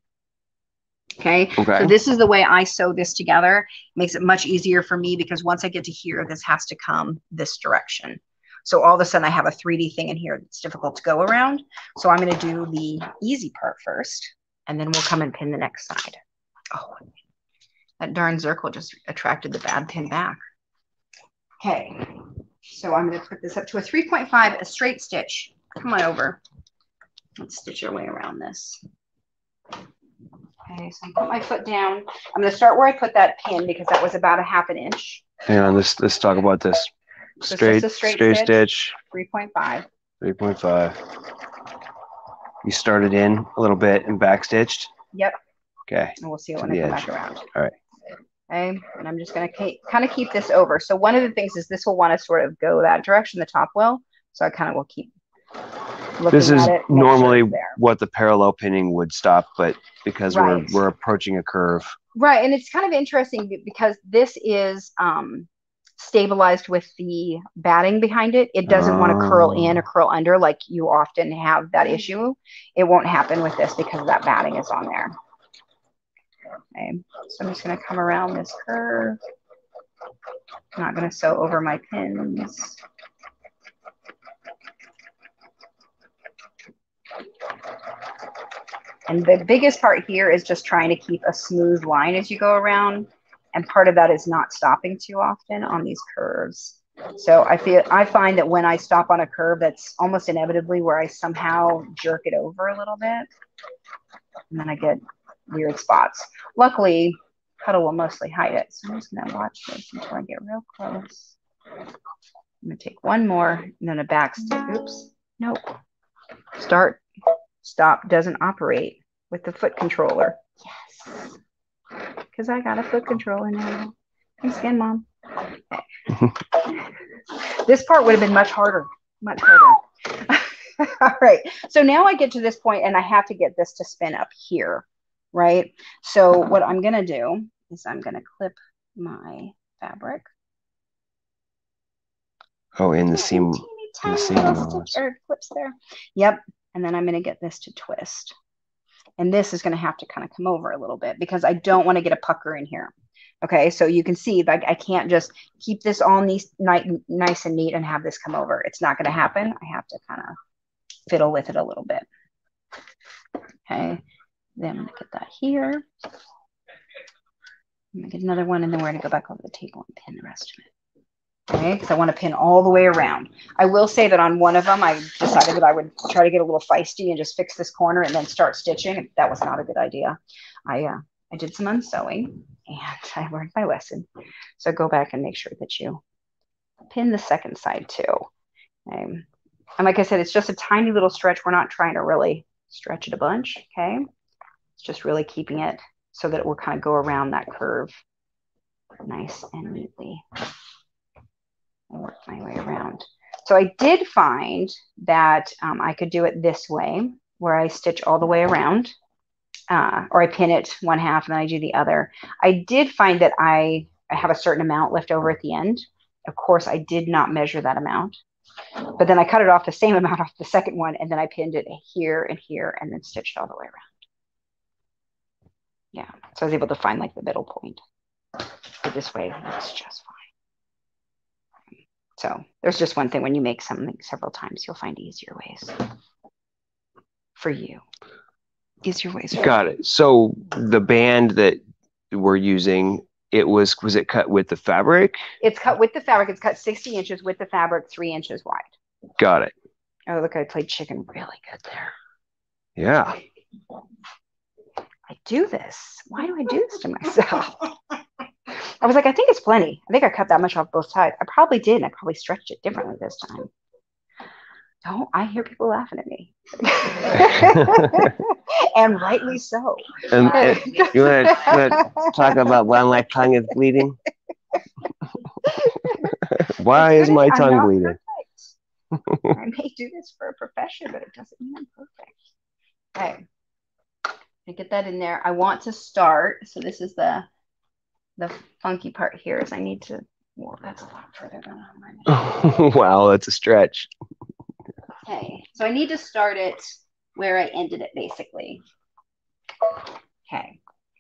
Okay, Okay. so this is the way I sew this together. Makes it much easier for me because once I get to here, this has to come this direction. So all of a sudden I have a 3D thing in here that's difficult to go around. So I'm going to do the easy part first, and then we'll come and pin the next side. Oh, that darn Zirkle just attracted the bad pin back. Okay, so I'm going to put this up to a 3.5, a straight stitch. Come on over. Let's stitch our way around this. Okay, so I put my foot down. I'm going to start where I put that pin because that was about a half an inch, Hang on, let's let's talk about this. Straight, a straight straight, stitch? stitch, 3.5. three point five. You started in a little bit and back stitched. Yep. Okay. and we'll see it when I come edge. back around. All right. Okay, and I'm just gonna kind of keep this over. So one of the things is this will want to sort of go that direction, the top will. So I kind of will keep looking This is at it. normally what the parallel pinning would stop, but because Right. we're we're approaching a curve. Right, and it's kind of interesting because this is um, stabilized with the batting behind it. It doesn't want to curl in or curl under like you often have that issue. It won't happen with this because that batting is on there. Okay, so I'm just going to come around this curve. I'm not going to sew over my pins. And the biggest part here is just trying to keep a smooth line as you go around. And part of that is not stopping too often on these curves. So I feel I find that when I stop on a curve, that's almost inevitably where I somehow jerk it over a little bit. And then I get weird spots. Luckily, Cuddle will mostly hide it. So I'm just gonna watch this until I get real close. I'm gonna take one more and then a back stitch. Oops. Nope. Start, stop doesn't operate with the foot controller. Yes. Because I got a foot controller now. Thanks again, Mom. Okay. this part would have been much harder. Much harder. All right. So now I get to this point and I have to get this to spin up here. Right. So uh-huh. what I'm going to do is I'm going to clip my fabric. Oh, in the seam. Teeny tiny seam little stitch or clips there. Yep. And then I'm going to get this to twist. And this is going to have to kind of come over a little bit because I don't want to get a pucker in here. Okay, so you can see like I can't just keep this all nice, nice and neat and have this come over. It's not going to happen. I have to kind of fiddle with it a little bit. Okay, then I'm to get that here. I'm to get another one and then we're to go back over the table and pin the rest of it. Okay, because I want to pin all the way around. I will say that on one of them, I decided that I would try to get a little feisty and just fix this corner and then start stitching. That was not a good idea. I uh, I did some unsewing and I learned my lesson. So go back and make sure that you pin the second side too. Um, and like I said, it's just a tiny little stretch. We're not trying to really stretch it a bunch. Okay, it's just really keeping it so that it will kind of go around that curve nice and neatly. I'll work my way around. So I did find that um, I could do it this way, where I stitch all the way around, uh, or I pin it one half and then I do the other. I did find that I, I have a certain amount left over at the end. Of course, I did not measure that amount, but then I cut it off the same amount off the second one, and then I pinned it here and here, and then stitched all the way around. Yeah, so I was able to find like the middle point. But this way, it's just fine. So there's just one thing when you make something several times, you'll find easier ways for you. Easier ways. For Got it. So the band that we're using, it was was it cut with the fabric? It's cut with the fabric. It's cut 60 inches with the fabric, three inches wide. Got it. Oh, look, I played chicken really good there. Yeah. I do this. Why do I do this to myself? I was like, I think it's plenty. I think I cut that much off both sides. I probably did. And I probably stretched it differently this time. Don't I hear people laughing at me? and rightly so. And uh, you want to talk about why my tongue is bleeding? why is my I'm tongue not bleeding? perfect. I may do this for a profession, but it doesn't mean I'm perfect. Okay. I get that in there. I want to start. So this is the the funky part here is I need to well, that's a lot further than on my wow, that's a stretch. Okay. So I need to start it where I ended it basically. Okay.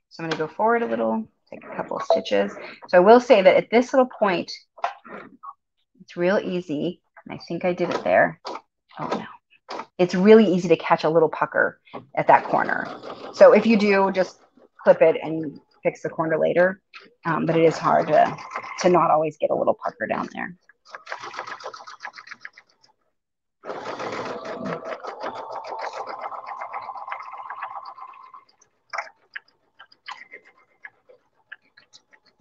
So I'm going to go forward a little, take a couple of stitches. So I will say that at this little point, it's real easy. And I think I did it there. Oh no. It's really easy to catch a little pucker at that corner. So if you do, just clip it and fix the corner later. Um, but it is hard to, to not always get a little pucker down there.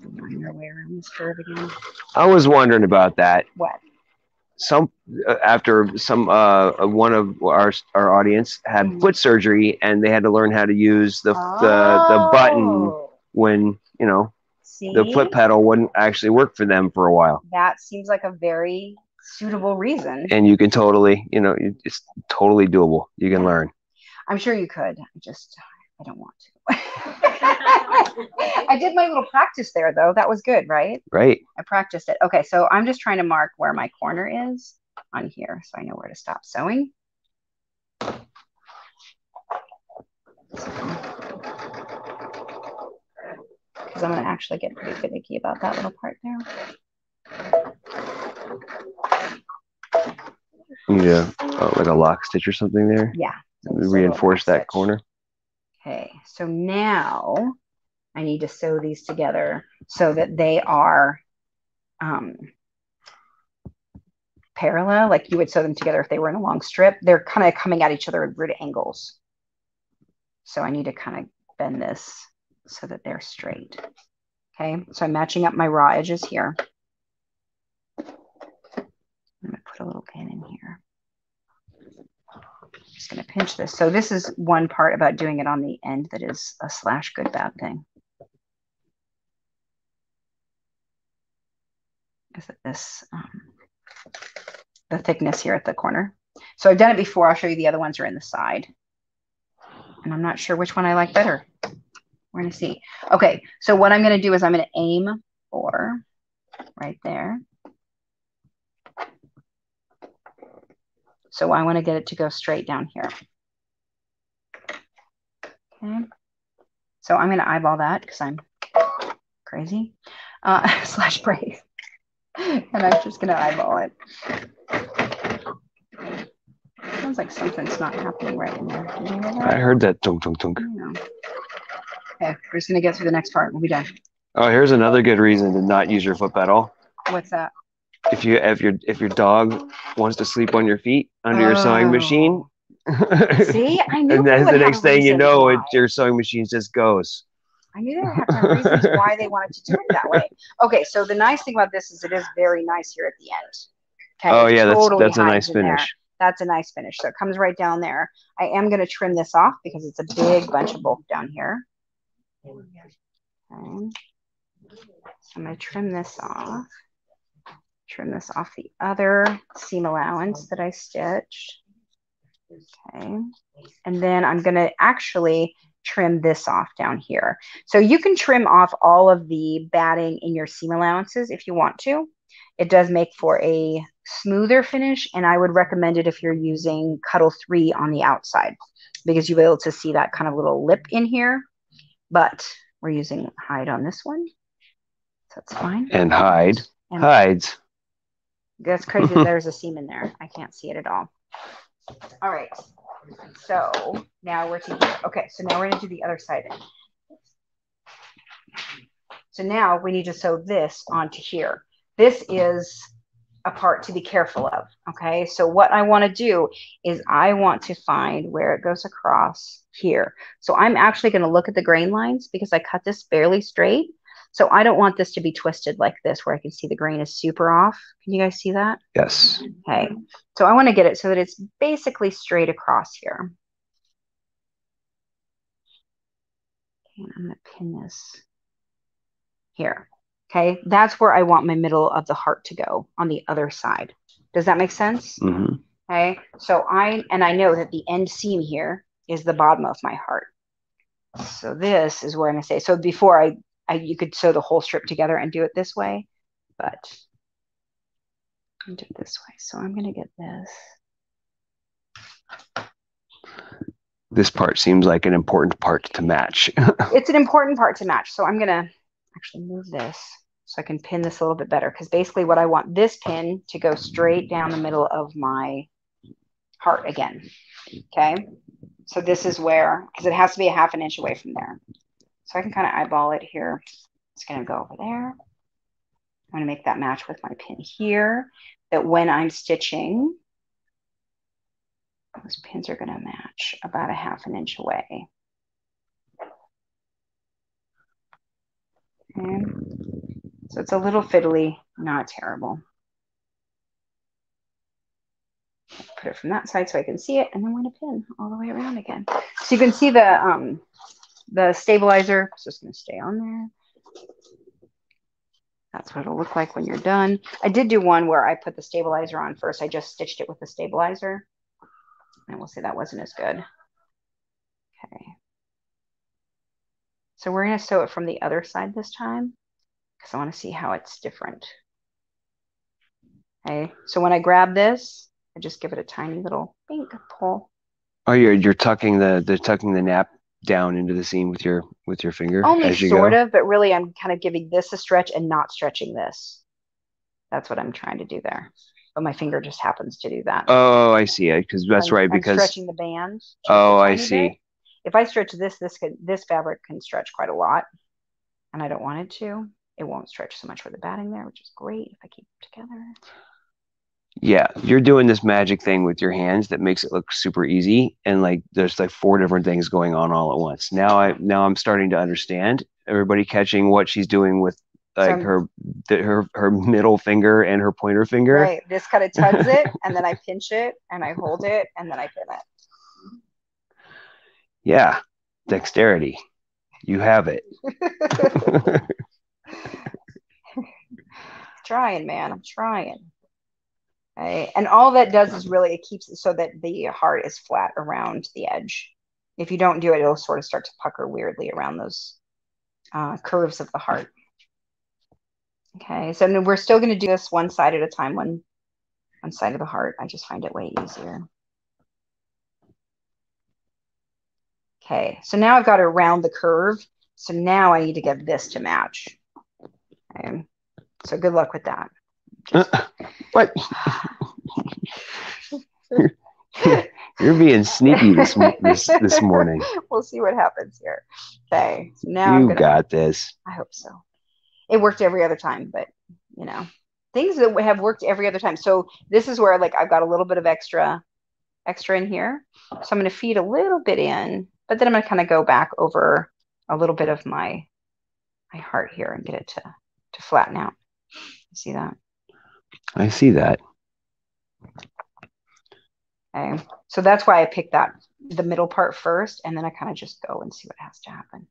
Wind our way around this curve again. I was wondering about that. What? Some uh, after some uh, uh, one of our our audience had Mhm. foot surgery and they had to learn how to use the the, the button Oh. when you know See? the foot pedal wouldn't actually work for them for a while. that seems like a very suitable reason. And you can totally, you know, it's totally doable. You can learn. I'm sure you could. I just I don't want to. I did my little practice there though. That was good, right? Right. I practiced it. Okay, so I'm just trying to mark where my corner is on here so I know where to stop sewing. Because I'm going to actually get pretty finicky about that little part there. You need a, uh, like a lock stitch or something there. Yeah. so just a little Reinforce that stitch. corner. Okay, so now I need to sew these together so that they are um, parallel, like you would sew them together if they were in a long strip. They're kind of coming at each other at weird angles. So I need to kind of bend this so that they're straight. Okay, so I'm matching up my raw edges here. I'm gonna put a little pin in here. Just gonna pinch this. So this is one part about doing it on the end that is a slash good bad thing. This um, the thickness here at the corner? So I've done it before. I'll show you the other ones are in the side. And I'm not sure which one I like better. We're gonna see. Okay, so what I'm gonna do is I'm gonna aim for right there. So I want to get it to go straight down here. Okay. So I'm going to eyeball that because I'm crazy. Uh, slash brave. and I'm just going to eyeball it. Sounds like something's not happening right in there. You I heard that tunk tunk tunk. Okay, we're just going to get through the next part. We'll be done. Oh, here's another good reason to not use your foot pedal. What's that? If you if your if your dog wants to sleep on your feet under your sewing Oh. machine, See, I knew and that's the next thing you know, it, your sewing machine just goes. I knew they had to have reasons why they wanted to do it that way. Okay, so the nice thing about this is it is very nice here at the end. Okay, Oh yeah, that's totally that's a nice in there. finish. That's a nice finish. So it comes right down there. I am going to trim this off because it's a big bunch of bulk down here. Okay. So I'm going to trim this off. Trim this off the other seam allowance that I stitched. Okay. And then I'm going to actually trim this off down here. So you can trim off all of the batting in your seam allowances if you want to. It does make for a smoother finish, and I would recommend it if you're using Cuddle 3 on the outside because you'll be able to see that kind of little lip in here. But we're using hide on this one, so that's fine. And hide And hides. that's crazy. There's a seam in there. I can't see it at all. All right. So now we're to here. Okay, so now we're gonna do the other side. So now we need to sew this onto here. This is a part to be careful of. Okay, so what I want to do is I want to find where it goes across here. So I'm actually going to look at the grain lines because I cut this fairly straight. So I don't want this to be twisted like this where I can see the grain is super off. Can you guys see that? Yes. Okay, so I want to get it so that it's basically straight across here. Okay, I'm going to pin this here. Okay, that's where I want my middle of the heart to go on the other side. Does that make sense? hmm Okay, so I, and I know that the end seam here is the bottom of my heart. So this is where I'm gonna say, so before I, I, you could sew the whole strip together and do it this way, but I'm do it this way. So I'm gonna get this. This part seems like an important part to match. It's an important part to match. So I'm gonna actually move this so I can pin this a little bit better because basically what I want this pin to go straight down the middle of my heart again. Okay. So this is where, because it has to be a half an inch away from there. So I can kind of eyeball it here. It's going to go over there. I'm going to make that match with my pin here. That when I'm stitching, those pins are going to match about a half an inch away. Okay. So it's a little fiddly, not terrible. Put it from that side so I can see it, and then we're gonna pin all the way around again. So you can see the um the stabilizer. It's just gonna stay on there. That's what it'll look like when you're done. I did do one where I put the stabilizer on first. I just stitched it with the stabilizer. And we'll say that wasn't as good. Okay. So we're going to sew it from the other side this time because I want to see how it's different. Okay, so when I grab this, I just give it a tiny little bink pull. oh, you're you're tucking the the tucking the nap down into the seam with your with your finger Only as you sort go. of, but really I'm kind of giving this a stretch and not stretching this. That's what I'm trying to do there. But my finger just happens to do that. Oh, I see it because that's I'm- right I'm because stretching the band. oh, I see. bit. If I stretch this, this can, this fabric can stretch quite a lot, and I don't want it to. It won't stretch so much for the batting there, which is great if I keep it together. Yeah, you're doing this magic thing with your hands that makes it look super easy and like there's like four different things going on all at once. Now I now I'm starting to understand everybody catching what she's doing with like her the, her her middle finger and her pointer finger. Right. This kind of tugs it, and then I pinch it, and I hold it, and then I pin it. Yeah, dexterity. You have it. trying, man. I'm trying. Okay. And all that does is really it keeps it so that the heart is flat around the edge. If you don't do it, it'll sort of start to pucker weirdly around those uh, curves of the heart. Okay, so we're still going to do this one side at a time, one one side of the heart. I just find it way easier. Okay, so now I've got it around the curve. So now I need to get this to match. Okay, so good luck with that. What? You're being sneaky this this this morning. we'll see what happens here. Okay, so now You got this. I hope so. It worked every other time, but you know, things that have worked every other time. So this is where like I've got a little bit of extra, extra in here. So I'm going to feed a little bit in, but then I'm going to kind of go back over a little bit of my my heart here and get it to to flatten out. See that? I see that. Okay. So that's why I picked that the middle part first, and then I kind of just go and see what has to happen.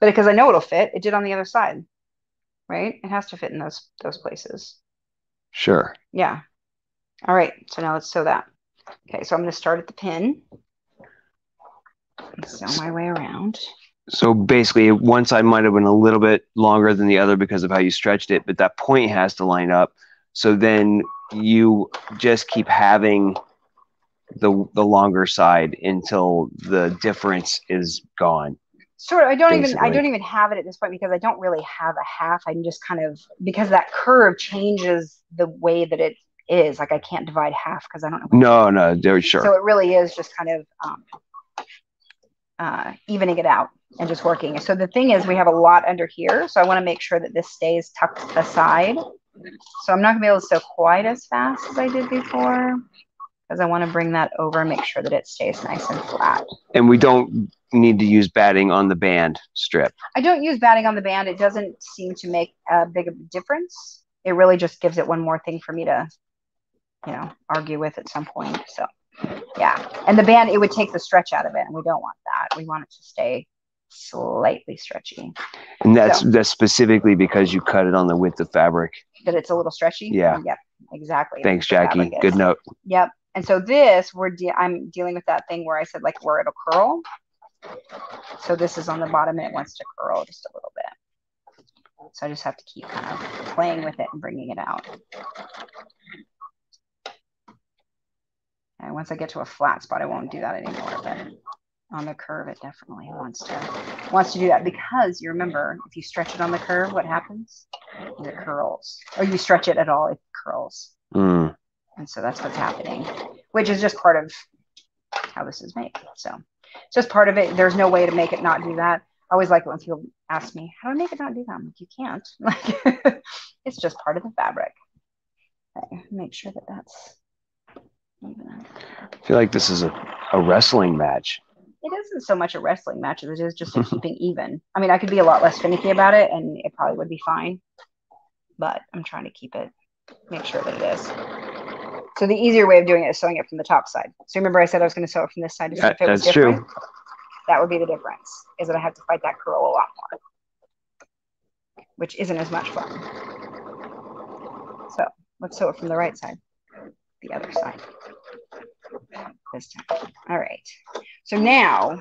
But because I know it'll fit, it did on the other side, right? It has to fit in those those places. Sure. Yeah. All right. So now let's sew that. Okay. So I'm going to start at the pin. Sew my way around. So basically, one side might have been a little bit longer than the other because of how you stretched it, but that point has to line up. So then you just keep having the the longer side until the difference is gone. Sure. I don't even. I don't even have it at this point because I don't really have a half. I'm just kind of because that curve changes the way that it is. Like I can't divide half because I don't know. No, no, sure. So it really is just kind of um, uh, evening it out and just working. So the thing is, we have a lot under here. So I want to make sure that this stays tucked aside. So I'm not gonna be able to sew quite as fast as I did before because I want to bring that over and make sure that it stays nice and flat. And we don't need to use batting on the band strip. I don't use batting on the band. It doesn't seem to make a big of a difference. It really just gives it one more thing for me to, you know, argue with at some point. So, yeah. And the band, it would take the stretch out of it, and we don't want that. We want it to stay slightly stretchy. And that's So- that's specifically because you cut it on the width of fabric. That it's a little stretchy. Yeah. Yep. Exactly. Thanks, Jackie. Good note. Yep. And so this, we're de- I'm dealing with that thing where I said like where it'll curl. So this is on the bottom and it wants to curl just a little bit. So I just have to keep kind of playing with it and bringing it out. And once I get to a flat spot, I won't do that anymore. But on the curve, it definitely wants to wants to do that because you remember if you stretch it on the curve, what happens? It curls. Or you stretch it at all, it curls. Mm. And so that's what's happening, which is just part of how this is made. So it's just part of it. There's no way to make it not do that. I always like it when people ask me, how do I make it not do that? I'm like, you can't. Like, it's just part of the fabric. Okay, make sure that that's even. I feel like this is a, a wrestling match. It isn't so much a wrestling match as it is just a keeping even. I mean, I could be a lot less finicky about it and it probably would be fine, but I'm trying to keep it, make sure that it is. So the easier way of doing it is sewing it from the top side. So remember I said I was going to sew it from this side to see That- if it was that's true. That would be the difference, is that I have to fight that curl a lot more, which isn't as much fun. So let's sew it from the right side, the other side this time. All right. So now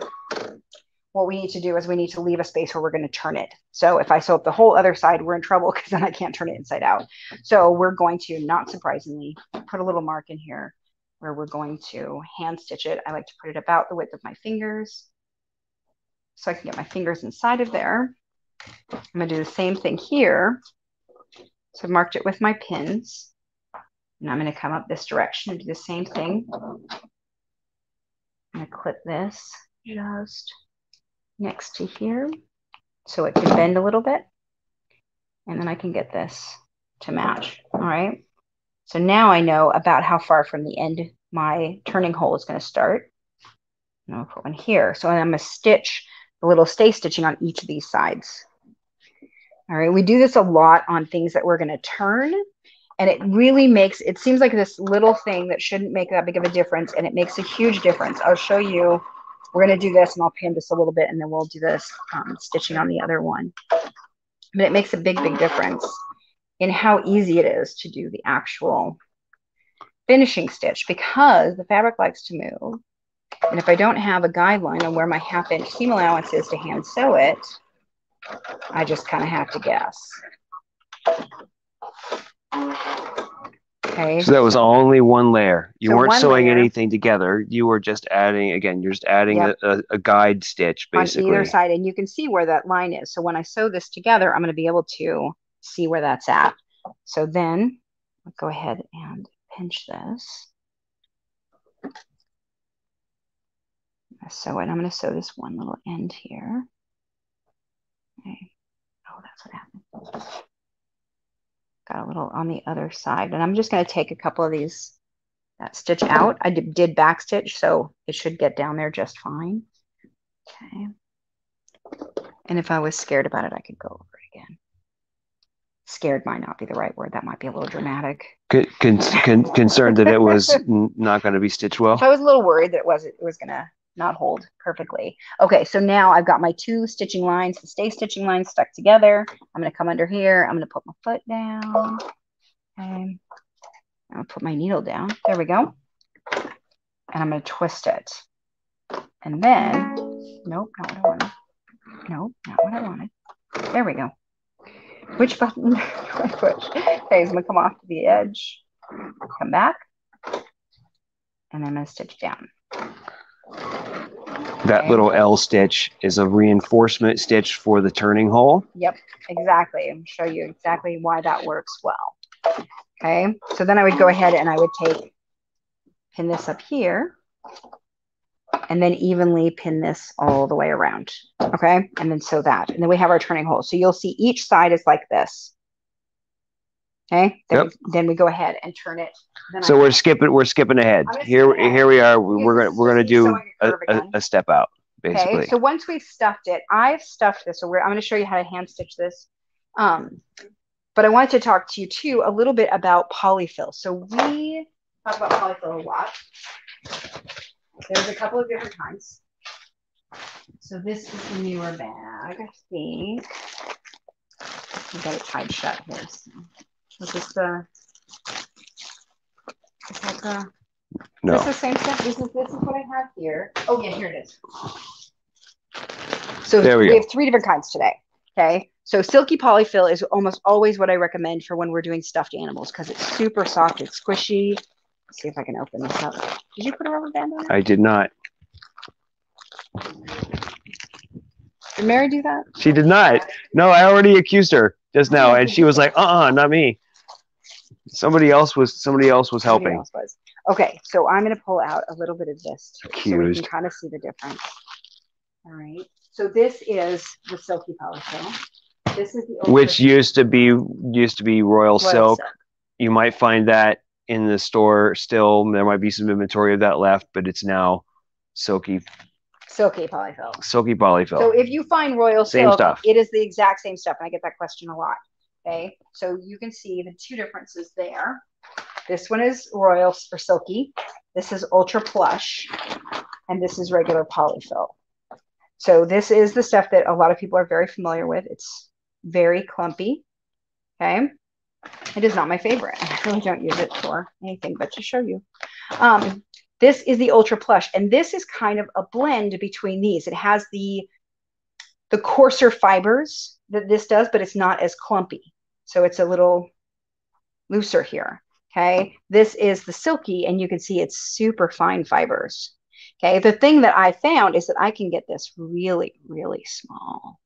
what we need to do is we need to leave a space where we're going to turn it. So if I sew up the whole other side, we're in trouble because then I can't turn it inside out. So we're going to, not surprisingly, put a little mark in here where we're going to hand stitch it. I like to put it about the width of my fingers so I can get my fingers inside of there. I'm going to do the same thing here. So I've marked it with my pins. And I'm going to come up this direction and do the same thing. I'm going to clip this just next to here so it can bend a little bit. And then I can get this to match. All right. So now I know about how far from the end my turning hole is going to start. And I'll put one here. So I'm going to stitch the little stay stitching on each of these sides. All right. We do this a lot on things that we're going to turn. And it really makes, it seems like this little thing that shouldn't make that big of a difference. And it makes a huge difference. I'll show you we're going to do this and I'll pin this a little bit and then we'll do this um, stitching on the other one. But it makes a big, big difference in how easy it is to do the actual finishing stitch because the fabric likes to move. And if I don't have a guideline on where my half inch seam allowance is to hand sew it, I just kind of have to guess. Okay. So that was only one layer. You So weren't sewing layer. anything together. You were just adding again. You're just adding Yep. a, a, guide stitch basically on either side and you can see where that line is so when i sew this together i'm going to be able to see where that's at so then I'll go ahead and pinch this sew it i'm going to sew this one little end here okay oh that's what happened got a little on the other side and i'm just going to take a couple of these that stitch out i did, did back stitch so it should get down there just fine Okay. And if I was scared about it, I could go over it again. Scared might not be the right word. That might be a little dramatic. Con- con- con- concerned that it was not going to be stitched well. So I was a little worried that it was it was gonna not hold perfectly. Okay, so now I've got my two stitching lines, the stay stitching lines stuck together. I'm gonna come under here. I'm gonna put my foot down. Okay. I'll put my needle down. There we go. And I'm gonna twist it. And then, nope, not what I wanted. Nope, not what I wanted. There we go. Which button do I push? Okay, I'm gonna come off to the edge, come back, and I'm gonna stitch down. That little L stitch is a reinforcement stitch for the turning hole. Yep, exactly. I'm show you exactly why that works well. Okay, so then I would go ahead and I would take, pin this up here, and then evenly pin this all the way around. Okay, and then sew that. And then we have our turning hole. So you'll see each side is like this. Okay. Then, Yep. we, then we go ahead and turn it. Then So I- we're skipping. We're skipping ahead. Here, ahead. here we are. We're gonna we're gonna do a, a, a step out, basically. Okay, so once we've stuffed it, I've stuffed this. So we're, I'm going to show you how to hand stitch this. Um, but I wanted to talk to you too a little bit about polyfill. So we talk about polyfill a lot. There's a couple of different kinds. So this is the newer bag, I think. I got it tied shut here. So is this the? Is that the? no. This is the same stuff. This is this is what I have here. Oh yeah, here it is. So There we we, go. have three different kinds today. Okay. So silky polyfill is almost always what I recommend for when we're doing stuffed animals because it's super soft, it's squishy. Let's see if I can open this up. Did you put a rubber band on it? I did not. Did Mary do that? She did not. No, I already accused her just now, and she was like, "Uh, uh not me." Somebody else was. Somebody else was Somebody helping. else was. Okay, so I'm going to pull out a little bit of this too, so we can kind of see the difference. All right. So this is the silky polyfill. This is the Which used to be used to be royal Royal silk. You might find that in the store still. There might be some inventory of that left, but it's now silky Silky polyfill. silky polyfill. So if you find royal Same silk, stuff. it is the exact same stuff, and I get that question a lot. Okay, so you can see the two differences there. This one is royal or silky. This is ultra plush, and this is regular polyfill. So this is the stuff that a lot of people are very familiar with. It's very clumpy. Okay, it is not my favorite. I really don't use it for anything but to show you. Um, this is the ultra plush, and this is kind of a blend between these. It has the the coarser fibers that this does, but it's not as clumpy. So it's a little looser here. Okay. This is the silky, and you can see it's super fine fibers. Okay. The thing that I found is that I can get this really, really small.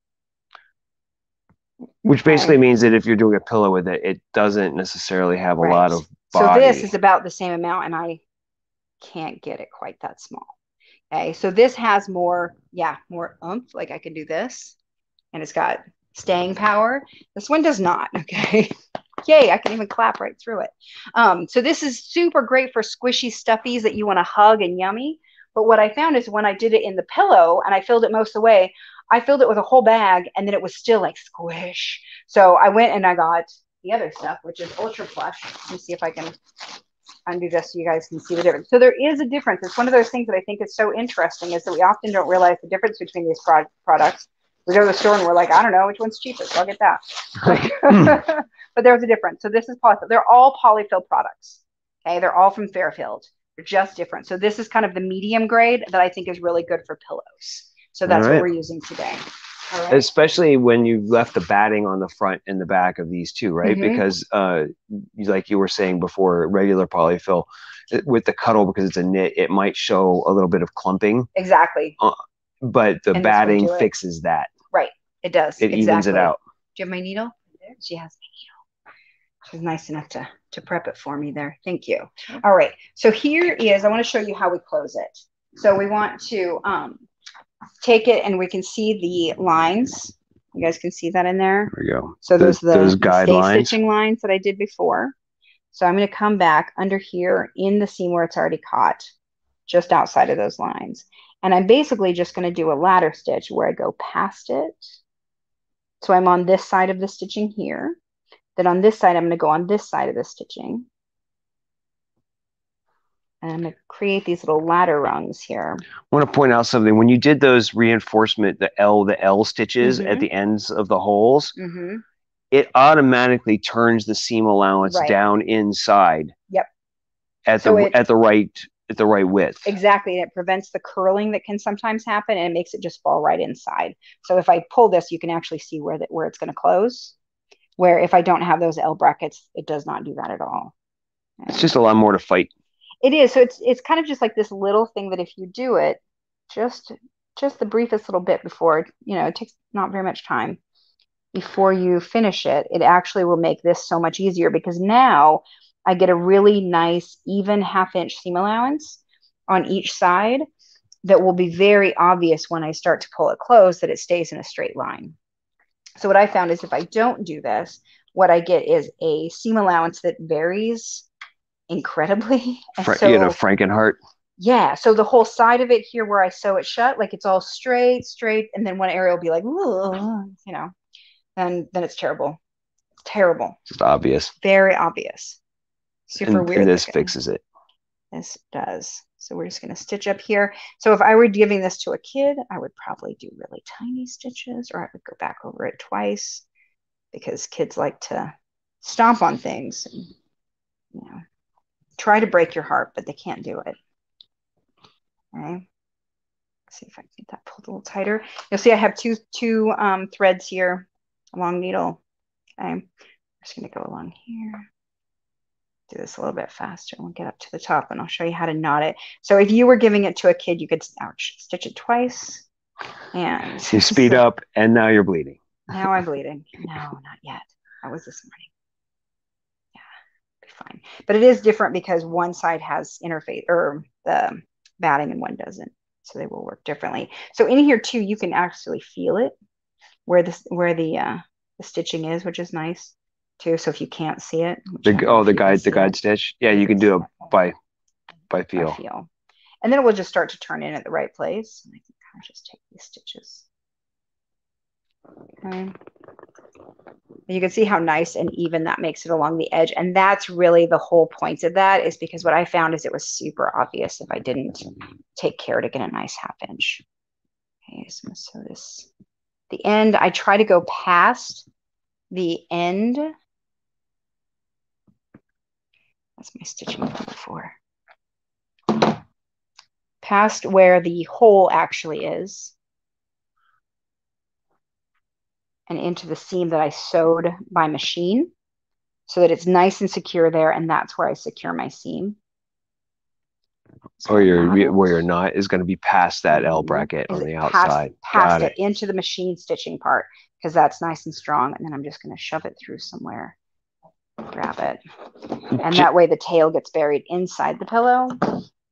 Which Okay. basically means that if you're doing a pillow with it, it doesn't necessarily have a lot Right. of So this is about the same amount, and I can't get it quite that small. Okay, so this has more, yeah, more oomph. Like I can do this, and it's got staying power. This one does not. Okay, yay! I can even clap right through it. Um, so this is super great for squishy stuffies that you want to hug and yummy. But what I found is when I did it in the pillow and I filled it most of the way, I filled it with a whole bag, and then it was still like squish. So I went and I got the other stuff, which is ultra plush. Let me see if I can undo this so you guys can see the difference. So there is a difference. It's one of those things that I think is so interesting is that we often don't realize the difference between these pro- products. We go to the store and we're like, I don't know which one's cheapest. I'll get that. but there's a difference. So this is polyfill. They're all polyfill products. Okay, they're all from Fairfield. They're just different. So this is kind of the medium grade that I think is really good for pillows. So that's right. what we're using today. Right. especially when you left the batting on the front and the back of these two, right? Mhm. Because, uh, like you were saying before, regular polyfill with the cuddle because it's a knit, it might show a little bit of clumping, Exactly. but the And batting fixes that. It does. It evens it out. Do you have my needle? She has my needle. She's nice enough to to prep it for me there. Thank you. All right. So here is, I want to show you how we close it. So we want to um, take it and we can see the lines. You guys can see that in there. There we go. So Those- those the, those the guidelines. stay stitching lines that I did before. So I'm going to come back under here in the seam where it's already caught, just outside of those lines. And I'm basically just going to do a ladder stitch where I go past it. So I'm on this side of the stitching here. Then on this side, I'm going to go on this side of the stitching. And I'm going to create these little ladder rungs here. I want to point out something. When you did those reinforcement, the L, the L stitches at Mhm. the ends of the holes, Mm-hmm. it automatically turns the seam allowance Right. down inside. Yep. At So the it- at the right at the right width. Exactly. And it prevents the curling that can sometimes happen and it makes it just fall right inside. So if I pull this, you can actually see where that where it's going to close. Where if I don't have those L brackets, it does not do that at all. It's just a lot more to fight. it is. So it's it's kind of just like this little thing that if you do it just just the briefest little bit before, you know, it takes not very much time before you finish it, it actually will make this so much easier because now I get a really nice even half inch seam allowance on each side that will be very obvious when I start to pull it close that it stays in a straight line. So what I found is if I don't do this, what I get is a seam allowance that varies incredibly. Fra- so, you know, Frankenheart. yeah, so the whole side of it here where I sew it shut, like it's all straight, straight, and then one area will be like, you know, and then it's terrible. Terrible. Just obvious. Very obvious. Super and, weird. and this looking. fixes it. This does. So we're just going to stitch up here. So if I were giving this to a kid, I would probably do really tiny stitches or I would go back over it twice because kids like to stomp on things. And, you know, try to break your heart, but they can't do it. Okay. see if I can get that pulled a little tighter. You'll see I have two two um, threads here, a long needle. Okay. I'm just going to go along here do this a little bit faster. We'll get up to the top and I'll show you how to knot it. So if you were giving it to a kid, you could ouch, stitch it twice. And You speed so up, and now you're bleeding. Now I'm bleeding. No, not yet. That was this morning. Yeah, be fine. But it is different because one side has interface or the batting and one doesn't. So they will work differently. So in here too, you can actually feel it where this where the uh the stitching is, which is nice too. So if you can't see it, The, oh, the if you can guide, the guide it. stitch. Yeah, you can do it by by feel. feel. And then it will just start to turn in at the right place. And I can kind of just take these stitches. Okay. You can see how nice and even that makes it along the edge. And that's really the whole point of that is because what I found is it was super obvious if I didn't take care to get a nice half inch. Okay, so I'm gonna sew this. The end, I try to go past the end. That's my stitching number four past where the hole actually is and into the seam that I sewed by machine so that it's nice and secure there and that's where I secure my seam. So Or your knot where your knot is going to be past that L Mhm. bracket on the past- outside. Past Got it into the machine stitching part because that's nice and strong and then I'm just going to shove it through somewhere. Grab it. And that way the tail gets buried inside the pillow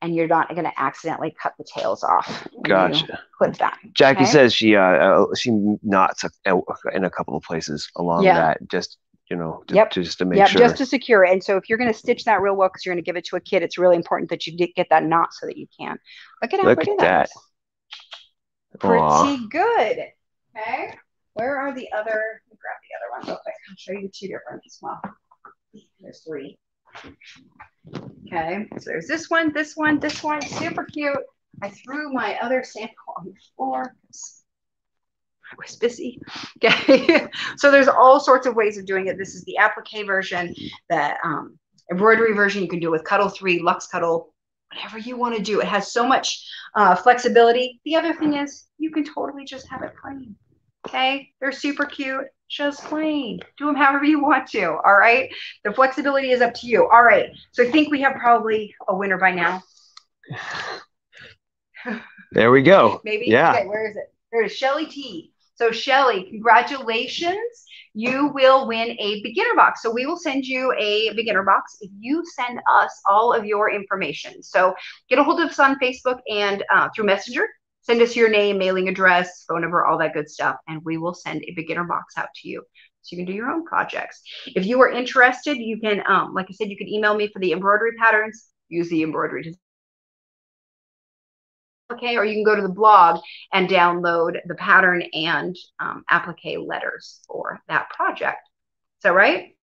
and you're not going to accidentally cut the tails off. Gotcha. Clip that. Jackie Okay. says she uh, uh she knots in a couple of places along Yeah. that just you know to, Yep. just to make Yep, sure. just to secure it. And so if you're going to stitch that real well because you're going to give it to a kid, it's really important that you get that knot so that you can. Look at how Look pretty at that that. Pretty good. Okay. Where are the other? Let me grab the other one real quick. I'll show you two different as well. There's three. Okay. So there's this one, this one, this one. Super cute. I threw my other sample on the floor I was busy. Okay. so there's all sorts of ways of doing it. This is the applique version, the um, embroidery version. You can do it with Cuddle 3, Luxe Cuddle, whatever you want to do. It has so much uh, flexibility. The other thing is you can totally just have it plain. Okay, they're super cute, just plain. Do them however you want to. All right, the flexibility is up to you. All right, so I think we have probably a winner by now. There we go. Maybe. Yeah. Okay, where is it? There it is, Shelly T. So Shelly, congratulations. You will win a beginner box. So we will send you a beginner box if you send us all of your information. So get a hold of us on Facebook and uh, through Messenger. Send us your name, mailing address, phone number, all that good stuff, and we will send a beginner box out to you so you can do your own projects. If you are interested, you can, um, like I said, you can email me for the embroidery patterns. Use the embroidery design okay, or you can go to the blog and download the pattern and um, applique letters for that project. Is that right?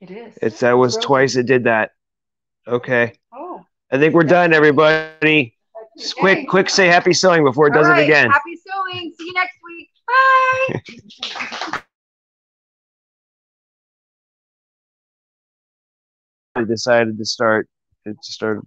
It is. It's that was twice it did that. Okay. Oh, I think we're done, everybody. Quick, quick, say happy sewing before it All does right, it again. Happy sewing. See you next week. Bye. I decided to start. It started.